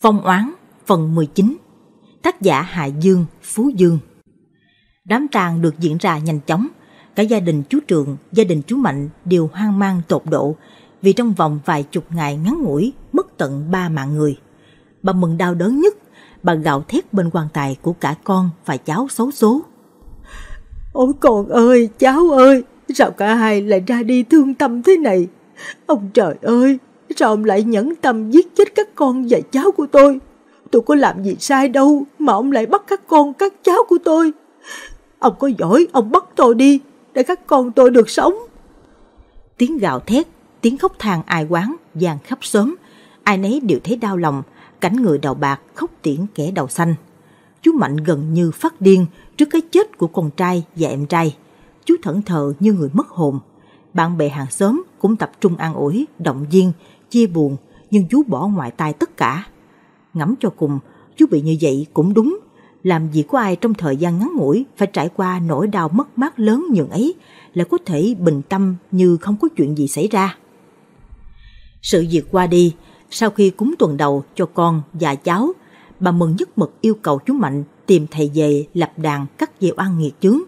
Phong oán phần 19 Tác giả Hạ Dương, Phú Dương Đám tang được diễn ra nhanh chóng. Cả gia đình chú Trường, gia đình chú Mạnh đều hoang mang tột độ vì trong vòng vài chục ngày ngắn ngủi mất tận ba mạng người. Bà mừng đau đớn nhất, bà gào thét bên quan tài của cả con và cháu xấu số. Ôi con ơi, cháu ơi, sao cả hai lại ra đi thương tâm thế này? Ông trời ơi, sao ông lại nhẫn tâm giết chết các con và cháu của tôi? Tôi có làm gì sai đâu mà ông lại bắt các con các cháu của tôi. Ông có giỏi, ông bắt tôi đi, để các con tôi được sống. Tiếng gào thét, tiếng khóc than ai quán, vang khắp xóm. Ai nấy đều thấy đau lòng, cảnh người đầu bạc khóc tiễn kẻ đầu xanh. Chú Mạnh gần như phát điên trước cái chết của con trai và em trai. Chú thẫn thờ như người mất hồn. Bạn bè hàng xóm cũng tập trung an ủi, động viên, chia buồn, nhưng chú bỏ ngoài tai tất cả. Ngẫm cho cùng, chú bị như vậy cũng đúng. Làm gì có ai trong thời gian ngắn ngủi phải trải qua nỗi đau mất mát lớn nhường ấy lại có thể bình tâm như không có chuyện gì xảy ra. Sự việc qua đi, sau khi cúng tuần đầu cho con và cháu, bà mừng nhất mực yêu cầu chú Mạnh tìm thầy về lập đàn cắt dèo ăn nghiệt chướng.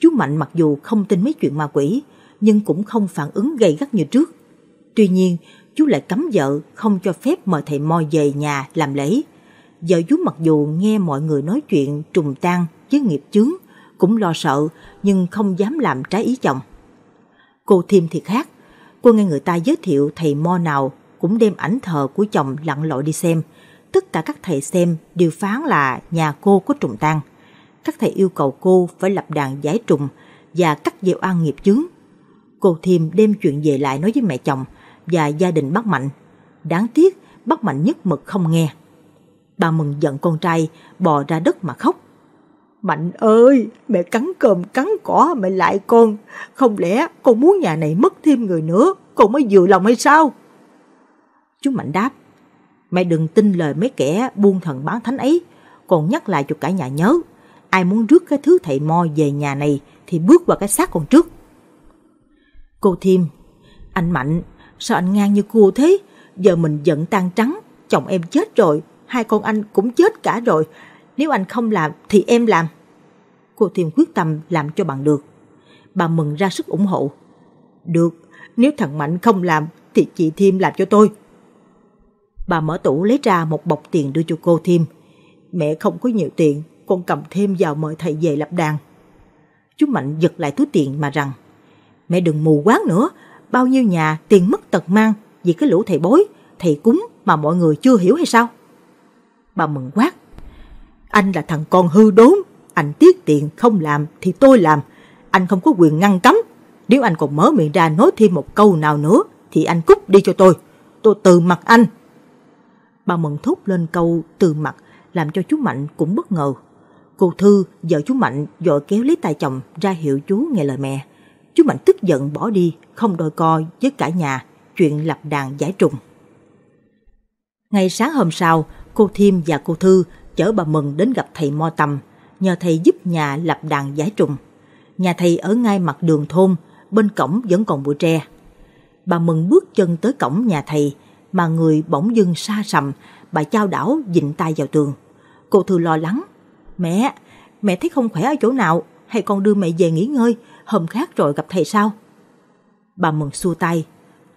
Chú Mạnh mặc dù không tin mấy chuyện ma quỷ, nhưng cũng không phản ứng gay gắt như trước. Tuy nhiên, chú lại cấm vợ không cho phép mời thầy Mo về nhà làm lễ. Vợ chú mặc dù nghe mọi người nói chuyện trùng tan với nghiệp chướng, cũng lo sợ nhưng không dám làm trái ý chồng. Cô Thiêm thì khác, cô nghe người ta giới thiệu thầy Mo nào cũng đem ảnh thờ của chồng lặn lội đi xem. Tất cả các thầy xem đều phán là nhà cô có trùng tan. Các thầy yêu cầu cô phải lập đàn giải trùng và cắt gieo ăn nghiệp chướng. Cô Thiêm đem chuyện về lại nói với mẹ chồng và gia đình bác Mạnh. Đáng tiếc, bác Mạnh nhất mực không nghe. Bà mừng giận con trai, bò ra đất mà khóc. Mạnh ơi, mẹ cắn cơm cắn cỏ mẹ lại con. Không lẽ con muốn nhà này mất thêm người nữa, con mới vừa lòng hay sao? Chú Mạnh đáp, mẹ đừng tin lời mấy kẻ buôn thần bán thánh ấy, còn nhắc lại cho cả nhà nhớ. Ai muốn rước cái thứ thầy mo về nhà này thì bước qua cái xác con trước. Cô Thiêm, anh Mạnh, sao anh ngang như cua thế? Giờ mình giận tan trắng, chồng em chết rồi, hai con anh cũng chết cả rồi. Nếu anh không làm thì em làm. Cô Thiêm quyết tâm làm cho bằng được. Bà mừng ra sức ủng hộ. Được, nếu thằng Mạnh không làm thì chị Thiêm làm cho tôi. Bà mở tủ lấy ra một bọc tiền đưa cho cô Thiêm. Mẹ không có nhiều tiền, con cầm thêm vào mời thầy về lập đàn. Chú Mạnh giật lại túi tiền mà rằng Mẹ đừng mù quáng nữa, bao nhiêu nhà tiền mất tật mang vì cái lũ thầy bối, thầy cúng mà mọi người chưa hiểu hay sao? Bà mừng quát. Anh là thằng con hư đốn, anh tiết tiền không làm thì tôi làm. Anh không có quyền ngăn cấm. Nếu anh còn mở miệng ra nói thêm một câu nào nữa thì anh cút đi cho tôi. Tôi từ mặt anh. Bà mừng thốt lên câu từ mặt làm cho chú Mạnh cũng bất ngờ. Cô Thư, vợ chú Mạnh, dội kéo lấy tay chồng ra hiệu chú nghe lời mẹ. Chú Mạnh tức giận bỏ đi, không đôi co với cả nhà, chuyện lập đàn giải trùng. Ngày sáng hôm sau, cô Thiêm và cô Thư chở bà Mừng đến gặp thầy Mo Tầm, nhờ thầy giúp nhà lập đàn giải trùng. Nhà thầy ở ngay mặt đường thôn, bên cổng vẫn còn bụi tre. Bà Mừng bước chân tới cổng nhà thầy, mà người bỗng dưng xa sầm, bà trao đảo dịnh tay vào tường. Cô Thư lo lắng. Mẹ, mẹ thấy không khỏe ở chỗ nào, hay con đưa mẹ về nghỉ ngơi, hôm khác rồi gặp thầy sao? Bà Mừng xua tay.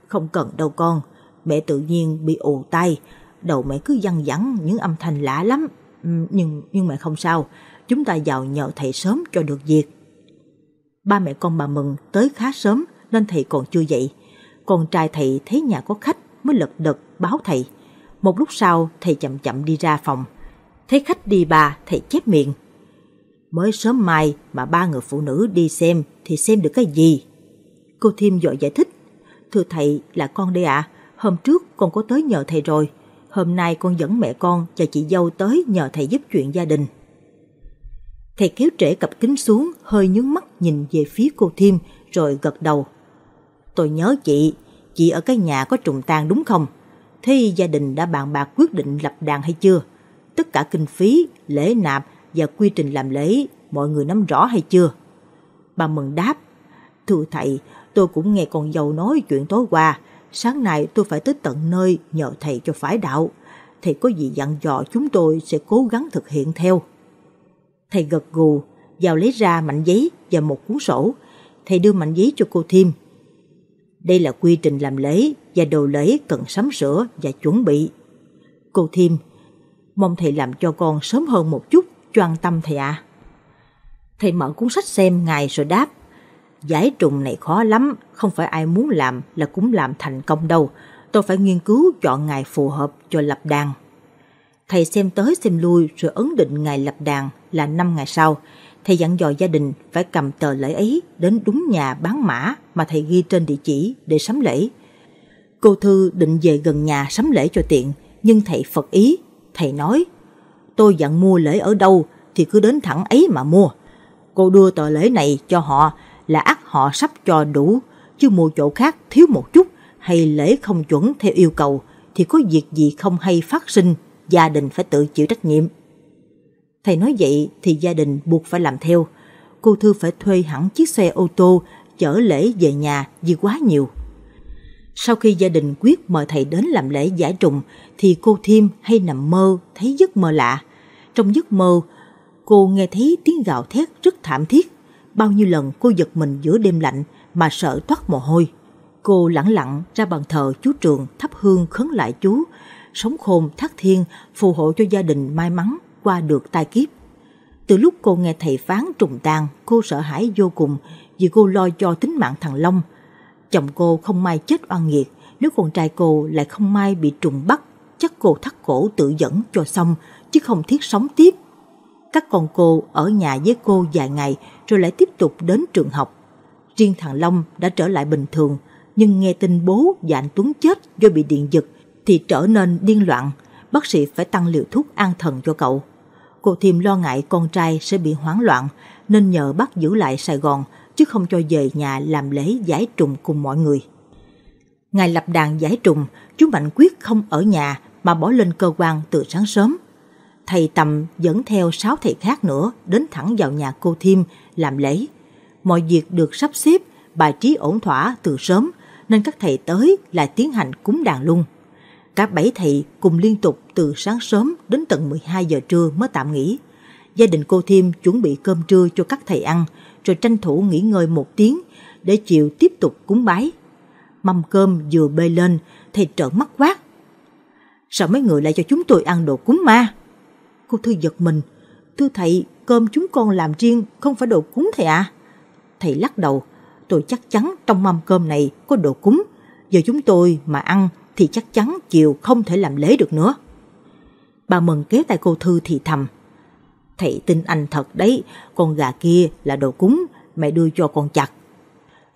Không cần đâu con, mẹ tự nhiên bị ù tay, đầu mẹ cứ văng vẳng những âm thanh lạ lắm. Ừ, nhưng nhưng mẹ không sao, chúng ta vào nhờ thầy sớm cho được việc. Ba mẹ con bà Mừng tới khá sớm nên thầy còn chưa dậy. Con trai thầy thấy nhà có khách mới lật đật báo thầy. Một lúc sau thầy chậm chậm đi ra phòng. Thấy khách đi bà, thầy chép miệng. Mới sớm mai mà ba người phụ nữ đi xem thì xem được cái gì? Cô Thiêm dội giải thích. Thưa thầy là con đây ạ, hôm trước con có tới nhờ thầy rồi. Hôm nay con dẫn mẹ con và chị dâu tới nhờ thầy giúp chuyện gia đình. Thầy kéo trễ cặp kính xuống, hơi nhướng mắt nhìn về phía cô Thiêm rồi gật đầu. Tôi nhớ chị, chị ở cái nhà có trùng tang đúng không? Thế gia đình đã bàn bạc quyết định lập đàn hay chưa? Tất cả kinh phí, lễ nạp và quy trình làm lễ mọi người nắm rõ hay chưa? Bà Mừng đáp, thưa thầy, tôi cũng nghe con dâu nói chuyện tối qua, sáng nay tôi phải tới tận nơi nhờ thầy cho phải đạo. thầy có gì dặn dò chúng tôi sẽ cố gắng thực hiện theo. Thầy gật gù, vào lấy ra mảnh giấy và một cuốn sổ. Thầy đưa mảnh giấy cho cô Thiêm. Đây là quy trình làm lễ và đồ lễ cần sắm sửa và chuẩn bị. Cô Thiêm, mong thầy làm cho con sớm hơn một chút, cho an tâm thầy ạ. À. Thầy mở cuốn sách xem ngài rồi đáp. Giải trùng này khó lắm, không phải ai muốn làm là cũng làm thành công đâu. Tôi phải nghiên cứu chọn ngày phù hợp cho lập đàn. Thầy xem tới xem lui rồi ấn định ngày lập đàn là 5 ngày sau. Thầy dặn dò gia đình phải cầm tờ lễ ấy đến đúng nhà bán mã mà thầy ghi trên địa chỉ để sắm lễ. Cô Thư định về gần nhà sắm lễ cho tiện, nhưng thầy phật ý. Thầy nói, tôi dặn mua lễ ở đâu thì cứ đến thẳng ấy mà mua. Cô đưa tờ lễ này cho họ là ắt họ sắp cho đủ, chứ mua chỗ khác thiếu một chút hay lễ không chuẩn theo yêu cầu thì có việc gì không hay phát sinh, gia đình phải tự chịu trách nhiệm. Thầy nói vậy thì gia đình buộc phải làm theo. Cô Thư phải thuê hẳn chiếc xe ô tô chở lễ về nhà vì quá nhiều. Sau khi gia đình quyết mời thầy đến làm lễ giải trùng thì cô Thiêm hay nằm mơ thấy giấc mơ lạ. Trong giấc mơ, cô nghe thấy tiếng gào thét rất thảm thiết. Bao nhiêu lần cô giật mình giữa đêm lạnh mà sợ toát mồ hôi. Cô lặng lặng ra bàn thờ chú Trường thắp hương khấn lại chú, sống khôn thác thiên phù hộ cho gia đình may mắn qua được tai kiếp. Từ lúc cô nghe thầy phán trùng tàn, cô sợ hãi vô cùng vì cô lo cho tính mạng thằng Long. Chồng cô không may chết oan nghiệt, nếu con trai cô lại không may bị trùng bắt, chắc cô thắt cổ tự dẫn cho xong, chứ không thiết sống tiếp. Các con cô ở nhà với cô vài ngày rồi lại tiếp tục đến trường học. Riêng thằng Long đã trở lại bình thường, nhưng nghe tin bố và anh Tuấn chết do bị điện giật thì trở nên điên loạn, bác sĩ phải tăng liều thuốc an thần cho cậu. Cô Thiêm lo ngại con trai sẽ bị hoảng loạn nên nhờ bác giữ lại Sài Gòn chứ không cho về nhà làm lễ giải trùng cùng mọi người. Ngày lập đàn giải trùng, chú Mạnh quyết không ở nhà mà bỏ lên cơ quan từ sáng sớm. Thầy Tầm dẫn theo sáu thầy khác nữa đến thẳng vào nhà cô Thiêm làm lễ. Mọi việc được sắp xếp, bài trí ổn thỏa từ sớm nên các thầy tới lại tiến hành cúng đàn luôn. Cả bảy thầy cùng liên tục từ sáng sớm đến tận 12 giờ trưa mới tạm nghỉ. Gia đình cô Thiêm chuẩn bị cơm trưa cho các thầy ăn, rồi tranh thủ nghỉ ngơi một tiếng để chiều tiếp tục cúng bái. Mâm cơm vừa bê lên, thầy trợn mắt quát. Sao mấy người lại cho chúng tôi ăn đồ cúng ma? Cô Thư giật mình. Thưa thầy, cơm chúng con làm riêng, không phải đồ cúng thầy à? Thầy lắc đầu. Tôi chắc chắn trong mâm cơm này có đồ cúng. Giờ chúng tôi mà ăn thì chắc chắn chiều không thể làm lễ được nữa. Bà Mừng kéo tay cô Thư thì thầm. Thầy tin anh thật đấy, con gà kia là đồ cúng, mẹ đưa cho con chặt.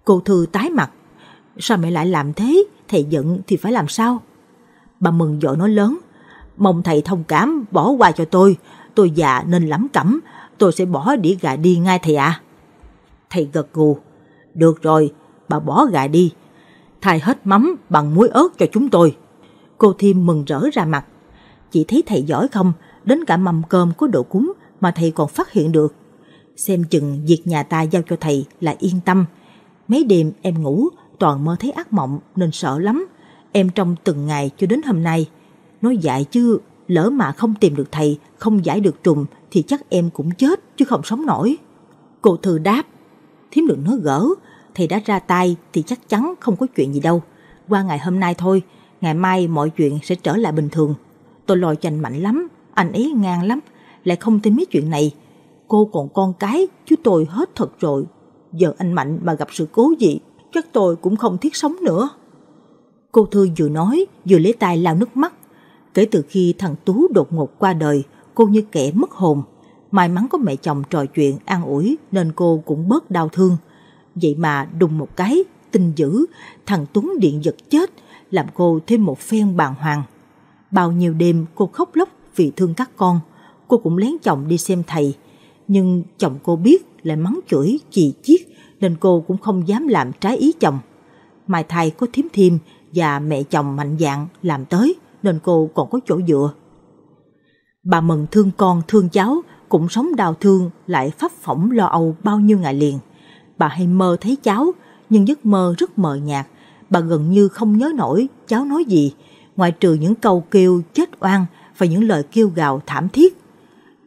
Cô Thư tái mặt. Sao mẹ lại làm thế? Thầy giận thì phải làm sao? Bà Mừng dội nói lớn. Mong thầy thông cảm bỏ qua cho tôi. Tôi già nên lắm cẩm. Tôi sẽ bỏ đĩa gà đi ngay thầy ạ. À. Thầy gật gù. Được rồi, bà bỏ gà đi thay hết mắm bằng muối ớt cho chúng tôi. Cô Thiêm mừng rỡ ra mặt. Chị thấy thầy giỏi không, đến cả mâm cơm có độ cúng mà thầy còn phát hiện được. Xem chừng việc nhà ta giao cho thầy là yên tâm. Mấy đêm em ngủ toàn mơ thấy ác mộng nên sợ lắm. Em trong từng ngày cho đến hôm nay. Nói dại chứ, lỡ mà không tìm được thầy, không giải được trùng thì chắc em cũng chết chứ không sống nổi. Cô Thư đáp, thiếm đừng nói gỡ, thầy đã ra tay thì chắc chắn không có chuyện gì đâu. Qua ngày hôm nay thôi, ngày mai mọi chuyện sẽ trở lại bình thường. Tôi lòi chành mạnh lắm, anh ấy ngang lắm, lại không tin mấy chuyện này. Cô còn con cái, chứ tôi hết thật rồi. Giờ anh Mạnh mà gặp sự cố gì, chắc tôi cũng không thiết sống nữa. Cô Thư vừa nói, vừa lấy tay lao nước mắt. Kể từ khi thằng Tú đột ngột qua đời, cô như kẻ mất hồn. May mắn có mẹ chồng trò chuyện an ủi nên cô cũng bớt đau thương. Vậy mà đùng một cái, tinh dữ, thằng Tuấn điện giật chết, làm cô thêm một phen bàng hoàng. Bao nhiêu đêm cô khóc lóc vì thương các con, cô cũng lén chồng đi xem thầy. Nhưng chồng cô biết lại mắng chửi, chì chiết, nên cô cũng không dám làm trái ý chồng. Mai thai có thiếm thiêm và mẹ chồng mạnh dạn làm tới, nên cô còn có chỗ dựa. Bà mừng thương con, thương cháu, cũng sống đau thương, lại pháp phỏng lo âu bao nhiêu ngày liền bà hay mơ thấy cháu, nhưng giấc mơ rất mờ nhạt. Bà gần như không nhớ nổi cháu nói gì. ngoại trừ những câu kêu chết oan và những lời kêu gào thảm thiết.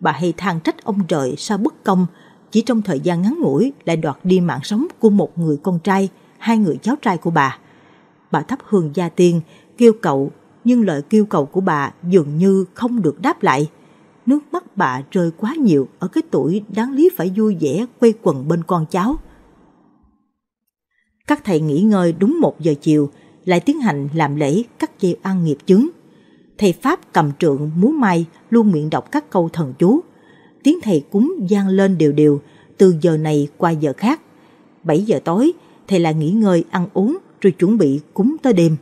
Bà hay than trách ông trời sao bất công, chỉ trong thời gian ngắn ngủi lại đoạt đi mạng sống của một người con trai, hai người cháu trai của bà. Bà thắp hương gia tiên, kêu cậu, nhưng lời kêu cầu của bà dường như không được đáp lại. Nước mắt bà rơi quá nhiều ở cái tuổi đáng lý phải vui vẻ quay quần bên con cháu. Các thầy nghỉ ngơi đúng một giờ chiều, lại tiến hành làm lễ cắt dây ăn nghiệp chứng. Thầy Pháp cầm trượng múa may luôn miệng đọc các câu thần chú. Tiếng thầy cúng gian lên đều đều, từ giờ này qua giờ khác. 7 giờ tối, thầy lại nghỉ ngơi ăn uống rồi chuẩn bị cúng tới đêm.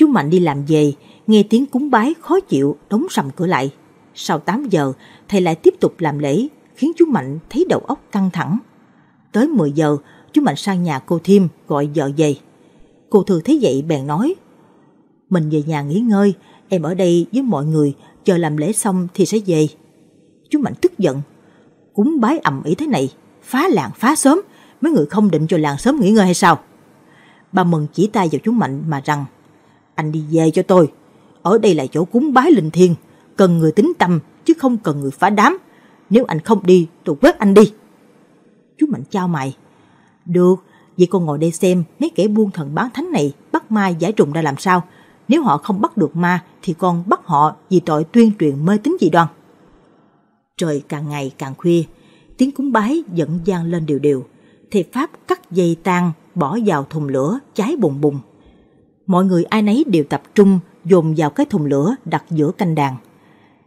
Chú Mạnh đi làm về, nghe tiếng cúng bái khó chịu, đóng sầm cửa lại. Sau 8 giờ, thầy lại tiếp tục làm lễ, khiến chú Mạnh thấy đầu óc căng thẳng. Tới 10 giờ, chú Mạnh sang nhà cô Thiêm gọi vợ về. Cô Thư thấy vậy bèn nói, Mình về nhà nghỉ ngơi, em ở đây với mọi người, chờ làm lễ xong thì sẽ về. Chú Mạnh tức giận, cúng bái ầm ĩ thế này, phá làng phá sớm, mấy người không định cho làng sớm nghỉ ngơi hay sao? Bà Mừng chỉ tay vào chú Mạnh mà rằng, anh đi về cho tôi, ở đây là chỗ cúng bái linh thiêng, cần người tính tâm chứ không cần người phá đám. Nếu anh không đi, tôi quét anh đi. Chú Mạnh trao mày. Được, vậy con ngồi đây xem mấy kẻ buôn thần bán thánh này bắt ma giải trùng ra làm sao. Nếu họ không bắt được ma thì con bắt họ vì tội tuyên truyền mê tín dị đoan. Trời càng ngày càng khuya, tiếng cúng bái dẫn gian lên đều đều. Thầy Pháp cắt dây tan, bỏ vào thùng lửa, cháy bùng bùng. Mọi người ai nấy đều tập trung dồn vào cái thùng lửa đặt giữa canh đàn.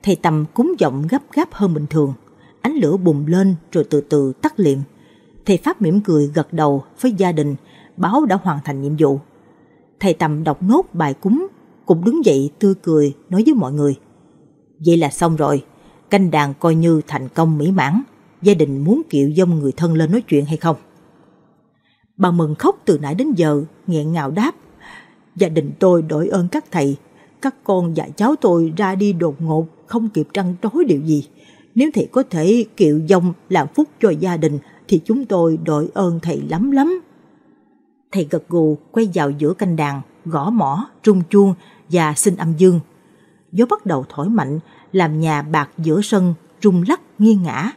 Thầy Tầm cúng giọng gấp gáp hơn bình thường. Ánh lửa bùng lên rồi từ từ tắt liệm. Thầy Pháp mỉm cười gật đầu với gia đình, báo đã hoàn thành nhiệm vụ. Thầy Tầm đọc nốt bài cúng, cũng đứng dậy tươi cười nói với mọi người. Vậy là xong rồi, canh đàn coi như thành công mỹ mãn, gia đình muốn kiệu dông người thân lên nói chuyện hay không? Bà mừng khóc từ nãy đến giờ, nghẹn ngào đáp. Gia đình tôi đổi ơn các thầy, các con và cháu tôi ra đi đột ngột, không kịp trăn trối điều gì. Nếu thầy có thể kiệu dông làm phúc cho gia đình thì chúng tôi đội ơn thầy lắm lắm. Thầy gật gù quay vào giữa canh đàn, gõ mỏ, trung chuông và xin âm dương. Gió bắt đầu thổi mạnh, làm nhà bạc giữa sân rung lắc nghiêng ngã.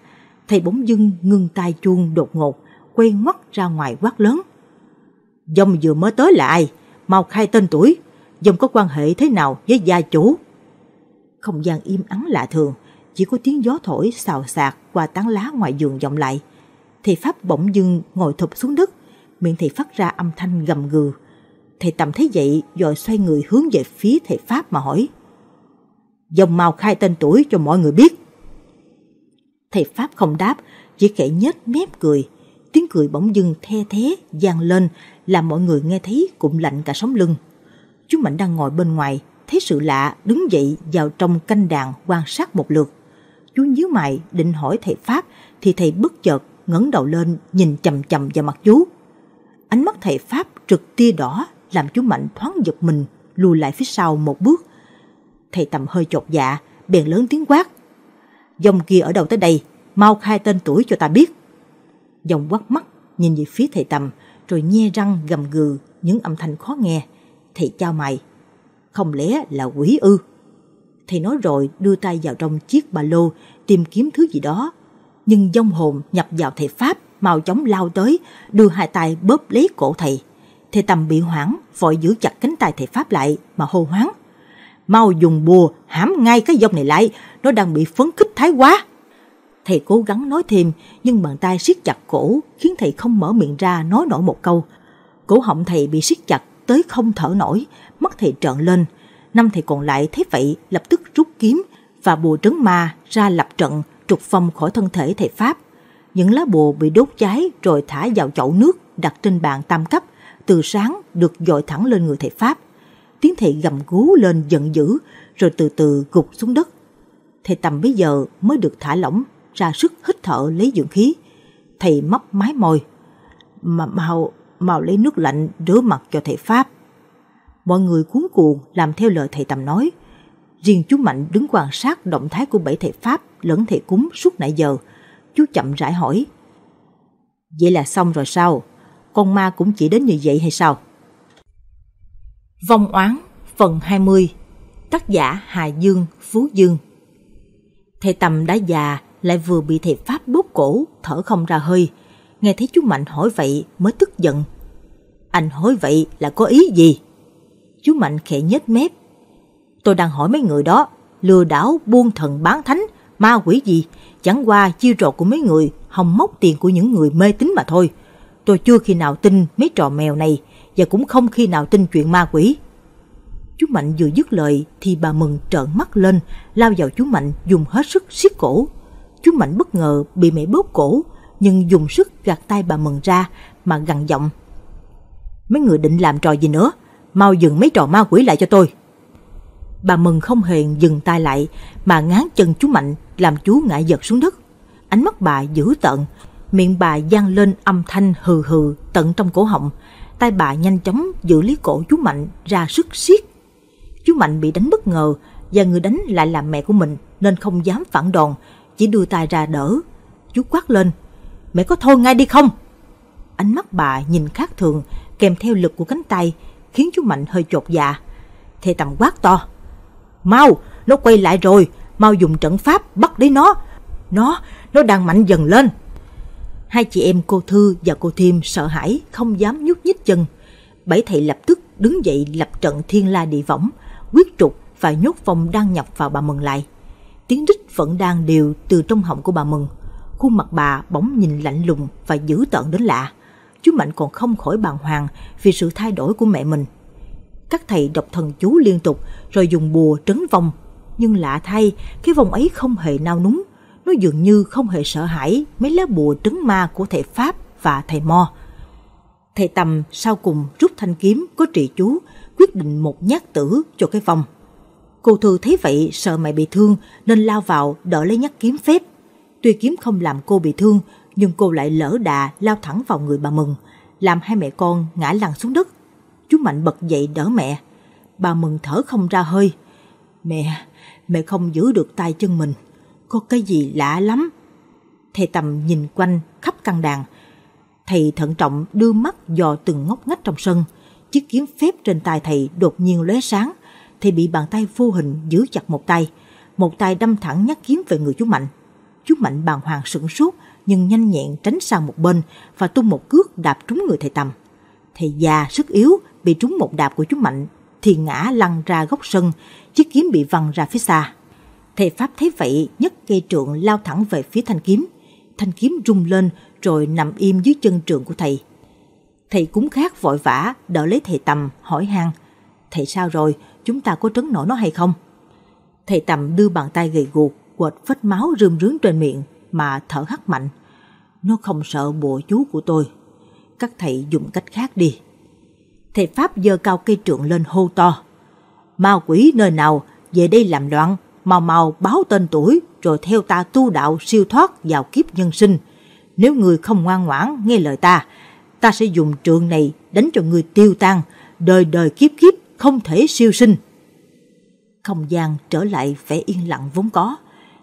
Thầy bỗng dưng ngưng tay chuông đột ngột, quay ngoắt ra ngoài quát lớn. Dông vừa mới tới là ai? Mau khai tên tuổi. Dông có quan hệ thế nào với gia chủ? Không gian im ắng lạ thường, chỉ có tiếng gió thổi xào xạc qua tán lá ngoài giường vọng lại. Thầy Pháp bỗng dưng ngồi thụp xuống đất, miệng thầy phát ra âm thanh gầm gừ. Thầy tầm thấy vậy rồi xoay người hướng về phía thầy Pháp mà hỏi. Dòng mau khai tên tuổi cho mọi người biết. Thầy Pháp không đáp, chỉ khẽ nhếch mép cười. Tiếng cười bỗng dưng the thế, gian lên, làm mọi người nghe thấy cũng lạnh cả sống lưng. Chú Mạnh đang ngồi bên ngoài, thấy sự lạ, đứng dậy vào trong canh đàn quan sát một lượt. Chú nhíu mày định hỏi thầy Pháp, thì thầy bất chợt ngẩng đầu lên nhìn chầm chầm vào mặt chú. Ánh mắt thầy Pháp trực tia đỏ làm chú Mạnh thoáng giật mình lùi lại phía sau một bước. Thầy Tầm hơi chột dạ, bèn lớn tiếng quát. Dòng kia ở đâu tới đây, mau khai tên tuổi cho ta biết. Dòng quát mắt nhìn về phía thầy Tầm rồi nhe răng gầm gừ những âm thanh khó nghe. Thầy trao mày. Không lẽ là quỷ ư? Thầy nói rồi đưa tay vào trong chiếc ba lô tìm kiếm thứ gì đó nhưng dông hồn nhập vào thầy Pháp, mau chóng lao tới, đưa hai tay bóp lấy cổ thầy. Thầy Tầm bị hoảng, vội giữ chặt cánh tay thầy Pháp lại mà hô hoáng. Mau dùng bùa hãm ngay cái dông này lại, nó đang bị phấn khích thái quá. Thầy cố gắng nói thêm, nhưng bàn tay siết chặt cổ khiến thầy không mở miệng ra nói nổi một câu. Cổ họng thầy bị siết chặt tới không thở nổi, mắt thầy trợn lên. Năm thầy còn lại thấy vậy lập tức rút kiếm và bùa trấn ma ra lập trận trục phong khỏi thân thể thầy Pháp. Những lá bùa bị đốt cháy rồi thả vào chậu nước đặt trên bàn tam cấp, từ sáng được dội thẳng lên người thầy Pháp. Tiếng thầy gầm gú lên giận dữ, rồi từ từ gục xuống đất. Thầy Tầm bây giờ mới được thả lỏng, ra sức hít thở lấy dưỡng khí. Thầy mấp mái môi. Mà mau, mau lấy nước lạnh rửa mặt cho thầy Pháp. Mọi người cuốn cuồng làm theo lời thầy Tầm nói. Riêng chú Mạnh đứng quan sát động thái của bảy thầy Pháp lẫn thầy cúng suốt nãy giờ. Chú chậm rãi hỏi. Vậy là xong rồi sao? Con ma cũng chỉ đến như vậy hay sao? Vong oán, Phần 20 Tác giả Hà Dương, Phú Dương Thầy Tầm đã già lại vừa bị thầy Pháp bóp cổ, thở không ra hơi. Nghe thấy chú Mạnh hỏi vậy mới tức giận. Anh hỏi vậy là có ý gì? Chú Mạnh khẽ nhếch mép. Tôi đang hỏi mấy người đó, lừa đảo, buôn thần bán thánh, ma quỷ gì, chẳng qua chiêu trò của mấy người hòng móc tiền của những người mê tín mà thôi. Tôi chưa khi nào tin mấy trò mèo này và cũng không khi nào tin chuyện ma quỷ. Chú Mạnh vừa dứt lời thì bà Mừng trợn mắt lên, lao vào chú Mạnh dùng hết sức siết cổ. Chú Mạnh bất ngờ bị mẹ bóp cổ, nhưng dùng sức gạt tay bà Mừng ra mà gằn giọng. Mấy người định làm trò gì nữa, mau dừng mấy trò ma quỷ lại cho tôi. Bà Mừng không hề dừng tay lại mà ngán chân chú Mạnh làm chú ngã giật xuống đất. Ánh mắt bà dữ tợn, miệng bà gian lên âm thanh hừ hừ tận trong cổ họng. Tay bà nhanh chóng giữ lấy cổ chú Mạnh ra sức siết. Chú Mạnh bị đánh bất ngờ và người đánh lại là mẹ của mình nên không dám phản đòn, chỉ đưa tay ra đỡ. Chú quát lên, mẹ có thôi ngay đi không? Ánh mắt bà nhìn khác thường kèm theo lực của cánh tay khiến chú Mạnh hơi chột dạ. Thề tầm quát to, mau, nó quay lại rồi, mau dùng trận pháp bắt lấy nó. Nó, nó đang mạnh dần lên. Hai chị em cô Thư và cô Thiêm sợ hãi, không dám nhúc nhích chân. Bảy thầy lập tức đứng dậy lập trận thiên la địa võng, quyết trục và nhốt vòng đang nhập vào bà Mừng lại. Tiếng rít vẫn đang đều từ trong họng của bà Mừng. Khuôn mặt bà bỗng nhìn lạnh lùng và dữ tợn đến lạ. Chú Mạnh còn không khỏi bàng hoàng vì sự thay đổi của mẹ mình. Các thầy đọc thần chú liên tục rồi dùng bùa trấn vong. Nhưng lạ thay, cái vòng ấy không hề nao núng. Nó dường như không hề sợ hãi mấy lá bùa trấn ma của thầy Pháp và thầy Mo. Thầy Tầm sau cùng rút thanh kiếm có trị chú, quyết định một nhát tử cho cái vòng Cô Thư thấy vậy sợ mẹ bị thương nên lao vào đỡ lấy nhát kiếm phép. Tuy kiếm không làm cô bị thương nhưng cô lại lỡ đà lao thẳng vào người bà Mừng, làm hai mẹ con ngã lăn xuống đất. Chú Mạnh bật dậy đỡ mẹ. Bà Mừng thở không ra hơi. Mẹ, mẹ không giữ được tay chân mình. Có cái gì lạ lắm. Thầy Tầm nhìn quanh khắp căn đàn. Thầy thận trọng đưa mắt dò từng ngóc ngách trong sân. Chiếc kiếm phép trên tay thầy đột nhiên lóe sáng thì bị bàn tay vô hình giữ chặt một tay. Một tay đâm thẳng nhát kiếm về người chú Mạnh. Chú Mạnh bàng hoàng sửng sốt nhưng nhanh nhẹn tránh sang một bên và tung một cước đạp trúng người thầy Tầm. Thầy già sức yếu bị trúng một đạp của chú Mạnh thì ngã lăn ra góc sân, chiếc kiếm bị văng ra phía xa. Thầy Pháp thấy vậy nhấc cây trượng lao thẳng về phía thanh kiếm. Thanh kiếm rung lên rồi nằm im dưới chân trượng của thầy. Thầy cúng khác vội vã đỡ lấy thầy Tầm hỏi han Thầy sao rồi, chúng ta có trấn nổi nó hay không? Thầy Tầm đưa bàn tay gầy guộc quệt vết máu rươm rướn trên miệng mà thở hắt mạnh. Nó không sợ bùa chú của tôi. Các thầy dùng cách khác đi. Thầy Pháp giơ cao cây trượng lên hô to. Ma quỷ nơi nào về đây làm loạn, mau mau báo tên tuổi rồi theo ta tu đạo siêu thoát vào kiếp nhân sinh. Nếu người không ngoan ngoãn nghe lời ta, ta sẽ dùng trượng này đánh cho người tiêu tan, đời đời kiếp kiếp không thể siêu sinh. Không gian trở lại vẻ yên lặng vốn có.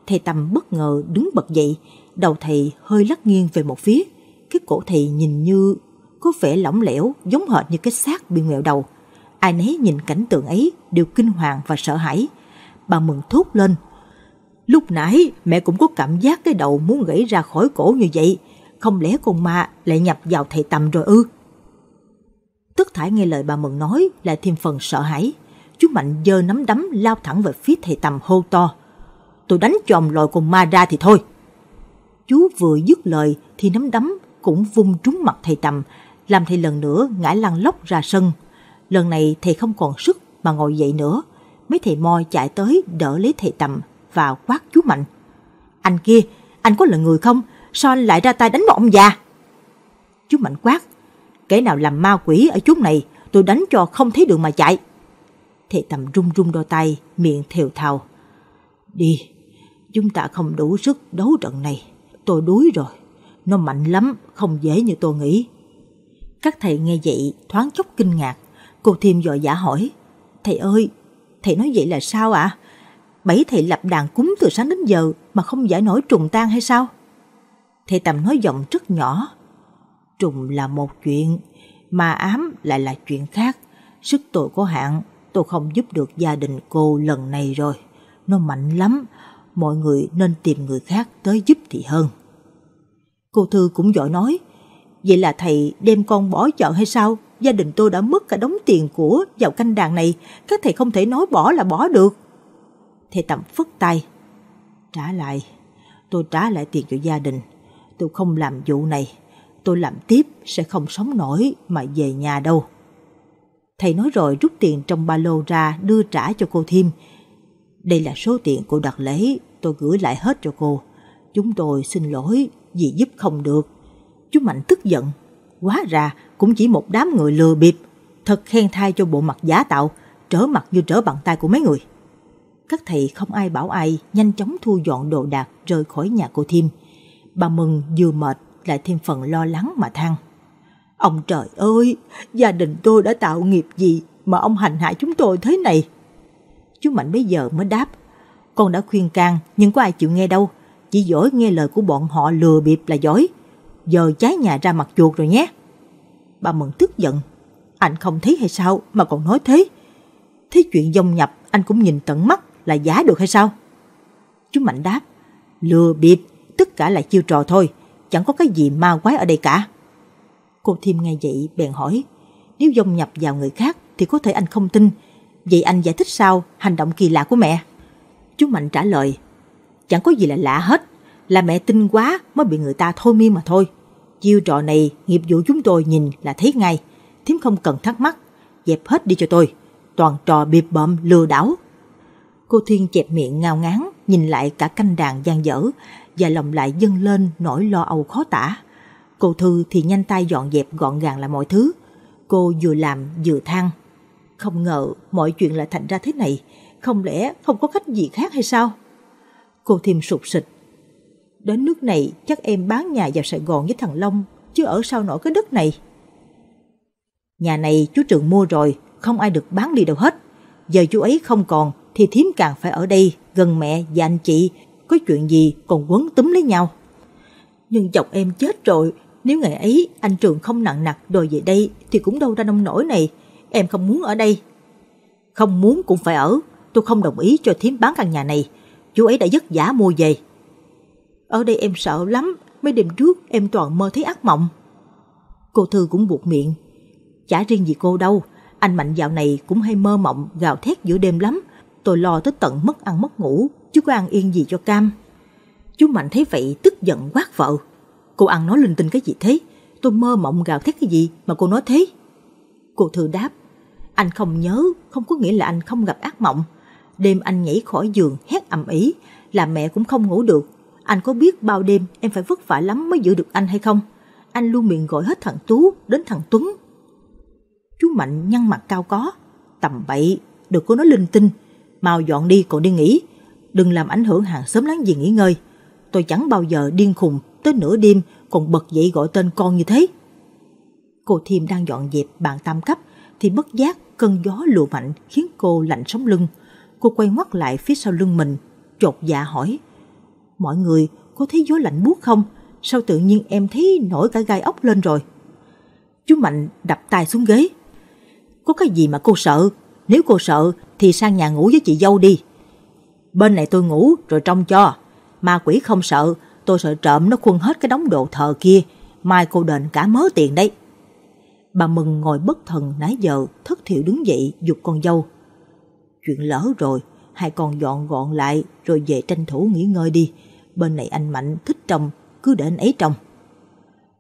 Thầy Tâm bất ngờ đứng bật dậy, đầu thầy hơi lắc nghiêng về một phía. Cái cổ thầy nhìn như có vẻ lỏng lẻo giống hệt như cái xác bị nghẹo đầu. Ai nấy nhìn cảnh tượng ấy đều kinh hoàng và sợ hãi. Bà mừng thốt lên. Lúc nãy mẹ cũng có cảm giác cái đầu muốn gãy ra khỏi cổ như vậy. Không lẽ con ma lại nhập vào thầy Tâm rồi ư? Tất thải nghe lời bà Mừng nói lại thêm phần sợ hãi. Chú Mạnh giơ nắm đấm lao thẳng về phía thầy tầm hô to. Tôi đánh chòm lòi con ma ra thì thôi. Chú vừa dứt lời thì nắm đấm cũng vung trúng mặt thầy tầm, làm thầy lần nữa ngã lăn lóc ra sân. Lần này thầy không còn sức mà ngồi dậy nữa. Mấy thầy moi chạy tới đỡ lấy thầy tầm và quát chú Mạnh. Anh kia, anh có là người không? Sao anh lại ra tay đánh một ông già? Chú Mạnh quát. Kẻ nào làm ma quỷ ở chút này, tôi đánh cho không thấy đường mà chạy. Thầy tầm run run đôi tay, miệng thều thào. Đi, chúng ta không đủ sức đấu trận này. Tôi đuối rồi. Nó mạnh lắm, không dễ như tôi nghĩ. Các thầy nghe vậy thoáng chốc kinh ngạc. Cô Thiêm dò giả hỏi. Thầy ơi, thầy nói vậy là sao ạ? À? Bảy thầy lập đàn cúng từ sáng đến giờ mà không giải nổi trùng tan hay sao? Thầy Tầm nói giọng rất nhỏ. Trùng là một chuyện, mà ám lại là chuyện khác. Sức tôi có hạn, tôi không giúp được gia đình cô lần này rồi. Nó mạnh lắm, mọi người nên tìm người khác tới giúp thì hơn. Cô Thư cũng giỏi nói, vậy là thầy đem con bỏ chợ hay sao? Gia đình tôi đã mất cả đống tiền của vào canh đàn này, các thầy không thể nói bỏ là bỏ được. Thầy Tầm phất tay, trả lại, tôi trả lại tiền cho gia đình. Tôi không làm vụ này, tôi làm tiếp sẽ không sống nổi mà về nhà đâu. Thầy nói rồi rút tiền trong ba lô ra đưa trả cho cô Thiêm. Đây là số tiền cô đặt lấy tôi gửi lại hết cho cô. Chúng tôi xin lỗi vì giúp không được. Chú Mạnh tức giận. Quá ra cũng chỉ một đám người lừa bịp. Thật khen thay cho bộ mặt giả tạo, trở mặt như trở bàn tay của mấy người. Các thầy không ai bảo ai nhanh chóng thu dọn đồ đạc rời khỏi nhà cô Thiêm. Bà Mừng vừa mệt lại thêm phần lo lắng mà than. Ông trời ơi, gia đình tôi đã tạo nghiệp gì mà ông hành hạ chúng tôi thế này? Chú Mạnh bây giờ mới đáp, con đã khuyên can nhưng có ai chịu nghe đâu, chỉ giỏi nghe lời của bọn họ lừa bịp là giỏi. Giờ trái nhà ra mặt chuột rồi nhé. Bà Mừng tức giận, anh không thấy hay sao mà còn nói thế? Thế chuyện dông nhập anh cũng nhìn tận mắt là giả được hay sao? Chú Mạnh đáp, lừa bịp, tất cả là chiêu trò thôi, chẳng có cái gì ma quái ở đây cả. Cô Thiêm nghe vậy bèn hỏi, nếu dông nhập vào người khác thì có thể anh không tin, vậy anh giải thích sao hành động kỳ lạ của mẹ? Chú Mạnh trả lời, chẳng có gì là lạ hết, là mẹ tin quá mới bị người ta thôi miên mà thôi. Chiêu trò này nghiệp vụ chúng tôi nhìn là thấy ngay, thím không cần thắc mắc, dẹp hết đi cho tôi, toàn trò biệp bợm lừa đảo. Cô Thiên chẹp miệng ngao ngán, nhìn lại cả canh đàn gian dở, và lòng lại dâng lên nỗi lo âu khó tả. Cô Thư thì nhanh tay dọn dẹp gọn gàng lại mọi thứ. Cô vừa làm vừa than. Không ngờ mọi chuyện lại thành ra thế này, không lẽ không có cách gì khác hay sao? Cô thêm sụp sịch. Đến nước này chắc em bán nhà vào Sài Gòn với thằng Long, chứ ở sao nổi cái đất này. Nhà này chú Trường mua rồi, không ai được bán đi đâu hết. Giờ chú ấy không còn thì thím càng phải ở đây gần mẹ và anh chị, có chuyện gì còn quấn túm lấy nhau. Nhưng chồng em chết rồi, nếu ngày ấy anh Trường không nặng nặc đòi về đây thì cũng đâu ra nông nổi này, em không muốn ở đây. Không muốn cũng phải ở, tôi không đồng ý cho thím bán căn nhà này, chú ấy đã vất giả mua về. Ở đây em sợ lắm, mấy đêm trước em toàn mơ thấy ác mộng. Cô Thư cũng buộc miệng. Chả riêng gì cô đâu, anh Mạnh dạo này cũng hay mơ mộng gào thét giữa đêm lắm. Tôi lo tới tận mất ăn mất ngủ, chứ có ăn yên gì cho cam. Chú Mạnh thấy vậy tức giận quát vợ. Cô ăn nói linh tinh cái gì thế? Tôi mơ mộng gào thét cái gì mà cô nói thế? Cô Thư đáp, anh không nhớ, không có nghĩa là anh không gặp ác mộng. Đêm anh nhảy khỏi giường hét ầm ĩ, là mẹ cũng không ngủ được. Anh có biết bao đêm em phải vất vả lắm mới giữ được anh hay không? Anh luôn miệng gọi hết thằng Tú đến thằng Tuấn. Chú Mạnh nhăn mặt cao có. Tầm bậy, đừng có nói linh tinh. Mau dọn đi còn đi nghỉ. Đừng làm ảnh hưởng hàng xóm láng giềng nghỉ ngơi. Tôi chẳng bao giờ điên khùng tới nửa đêm còn bật dậy gọi tên con như thế. Cô Thiêm đang dọn dẹp bàn tam cấp thì bất giác cơn gió lùa mạnh khiến cô lạnh sống lưng. Cô quay ngoắt lại phía sau lưng mình, chột dạ hỏi. Mọi người có thấy gió lạnh buốt không? Sao tự nhiên em thấy nổi cả gai ốc lên rồi? Chú Mạnh đập tay xuống ghế. Có cái gì mà cô sợ? Nếu cô sợ thì sang nhà ngủ với chị dâu đi. Bên này tôi ngủ rồi trông cho. Ma quỷ không sợ, tôi sợ trộm nó khuân hết cái đống đồ thờ kia. Mai cô đền cả mớ tiền đấy. Bà Mừng ngồi bất thần nãy giờ thất thiểu đứng dậy dục con dâu. Chuyện lỡ rồi, hai con dọn gọn lại rồi về tranh thủ nghỉ ngơi đi. Bên này anh Mạnh thích trồng, cứ để anh ấy trồng.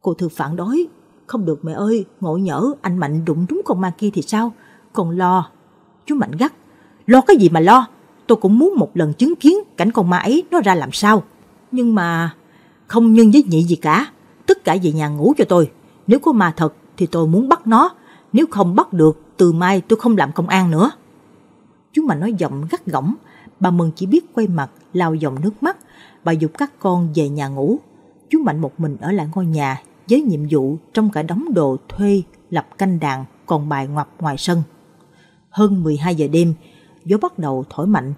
Cô Thư phản đối, không được mẹ ơi, ngộ nhỡ anh Mạnh đụng trúng con ma kia thì sao? Còn lo. Chú Mạnh gắt, lo cái gì mà lo? Tôi cũng muốn một lần chứng kiến cảnh con ma ấy nó ra làm sao. Nhưng mà không nhân với nhị gì cả, tất cả về nhà ngủ cho tôi. Nếu có ma thật thì tôi muốn bắt nó, nếu không bắt được từ mai tôi không làm công an nữa. Chú mà nói giọng gắt gỏng, bà Mừng chỉ biết quay mặt lau dòng nước mắt, bà dục các con về nhà ngủ. Chú Mạnh một mình ở lại ngôi nhà với nhiệm vụ trong cả đống đồ thuê lập canh đàn còn bài ngoặt ngoài sân. Hơn 12 giờ đêm, gió bắt đầu thổi mạnh.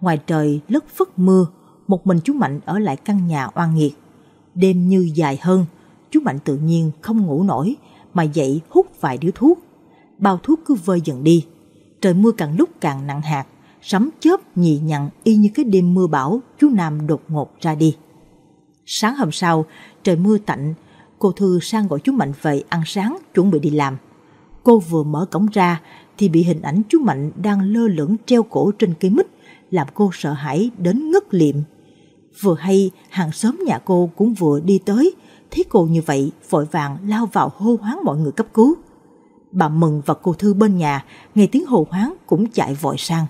Ngoài trời lất phất mưa, một mình chú Mạnh ở lại căn nhà oan nghiệt. Đêm như dài hơn, chú Mạnh tự nhiên không ngủ nổi mà dậy hút vài điếu thuốc. Bao thuốc cứ vơi dần đi. Trời mưa càng lúc càng nặng hạt, sấm chớp nhì nhặn y như cái đêm mưa bão chú Nam đột ngột ra đi. Sáng hôm sau, trời mưa tạnh, cô Thư sang gọi chú Mạnh về ăn sáng chuẩn bị đi làm. Cô vừa mở cổng ra thì bị hình ảnh chú Mạnh đang lơ lửng treo cổ trên cây mít làm cô sợ hãi đến ngất liệm. Vừa hay hàng xóm nhà cô cũng vừa đi tới, thấy cô như vậy vội vàng lao vào hô hoáng mọi người cấp cứu. Bà Mừng và cô Thư bên nhà nghe tiếng hô hoáng cũng chạy vội sang.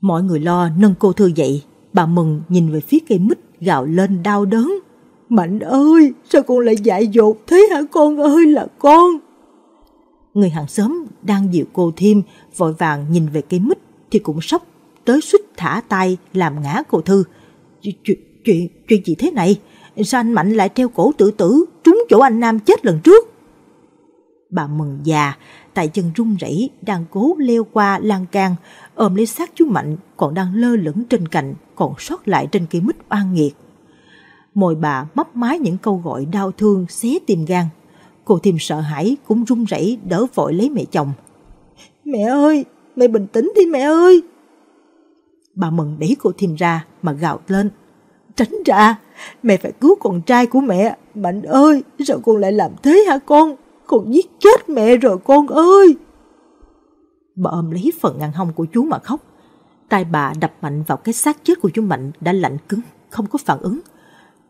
Mọi người lo nâng cô Thư dậy, bà Mừng nhìn về phía cây mít gào lên đau đớn. Mạnh ơi, sao con lại dại dột thế hả con ơi là con? Người hàng xóm đang dịu cô thêm vội vàng nhìn về cây mít thì cũng sốc tới suýt thả tay làm ngã cô Thư. Chuyện, chuyện, chuyện gì thế này? Sao anh Mạnh lại treo cổ tự tử trúng chỗ anh Nam chết lần trước? Bà mừng già, tại chân run rẩy đang cố leo qua lan can, ôm lấy xác chú Mạnh còn đang lơ lửng trên cạnh còn sót lại trên cây mít oan nghiệt. Môi bà mấp mái những câu gọi đau thương xé tim gan. Cô thêm sợ hãi cũng run rẩy đỡ vội lấy mẹ chồng. Mẹ ơi, mẹ bình tĩnh đi mẹ ơi. Bà mừng đẩy cô thêm ra mà gào lên. Tránh ra, mẹ phải cứu con trai của mẹ. Mạnh ơi, sao con lại làm thế hả con? Con giết chết mẹ rồi con ơi. Bà ôm lấy phần ngăn hông của chú mà khóc. tay bà đập mạnh vào cái xác chết của chú Mạnh đã lạnh cứng, không có phản ứng.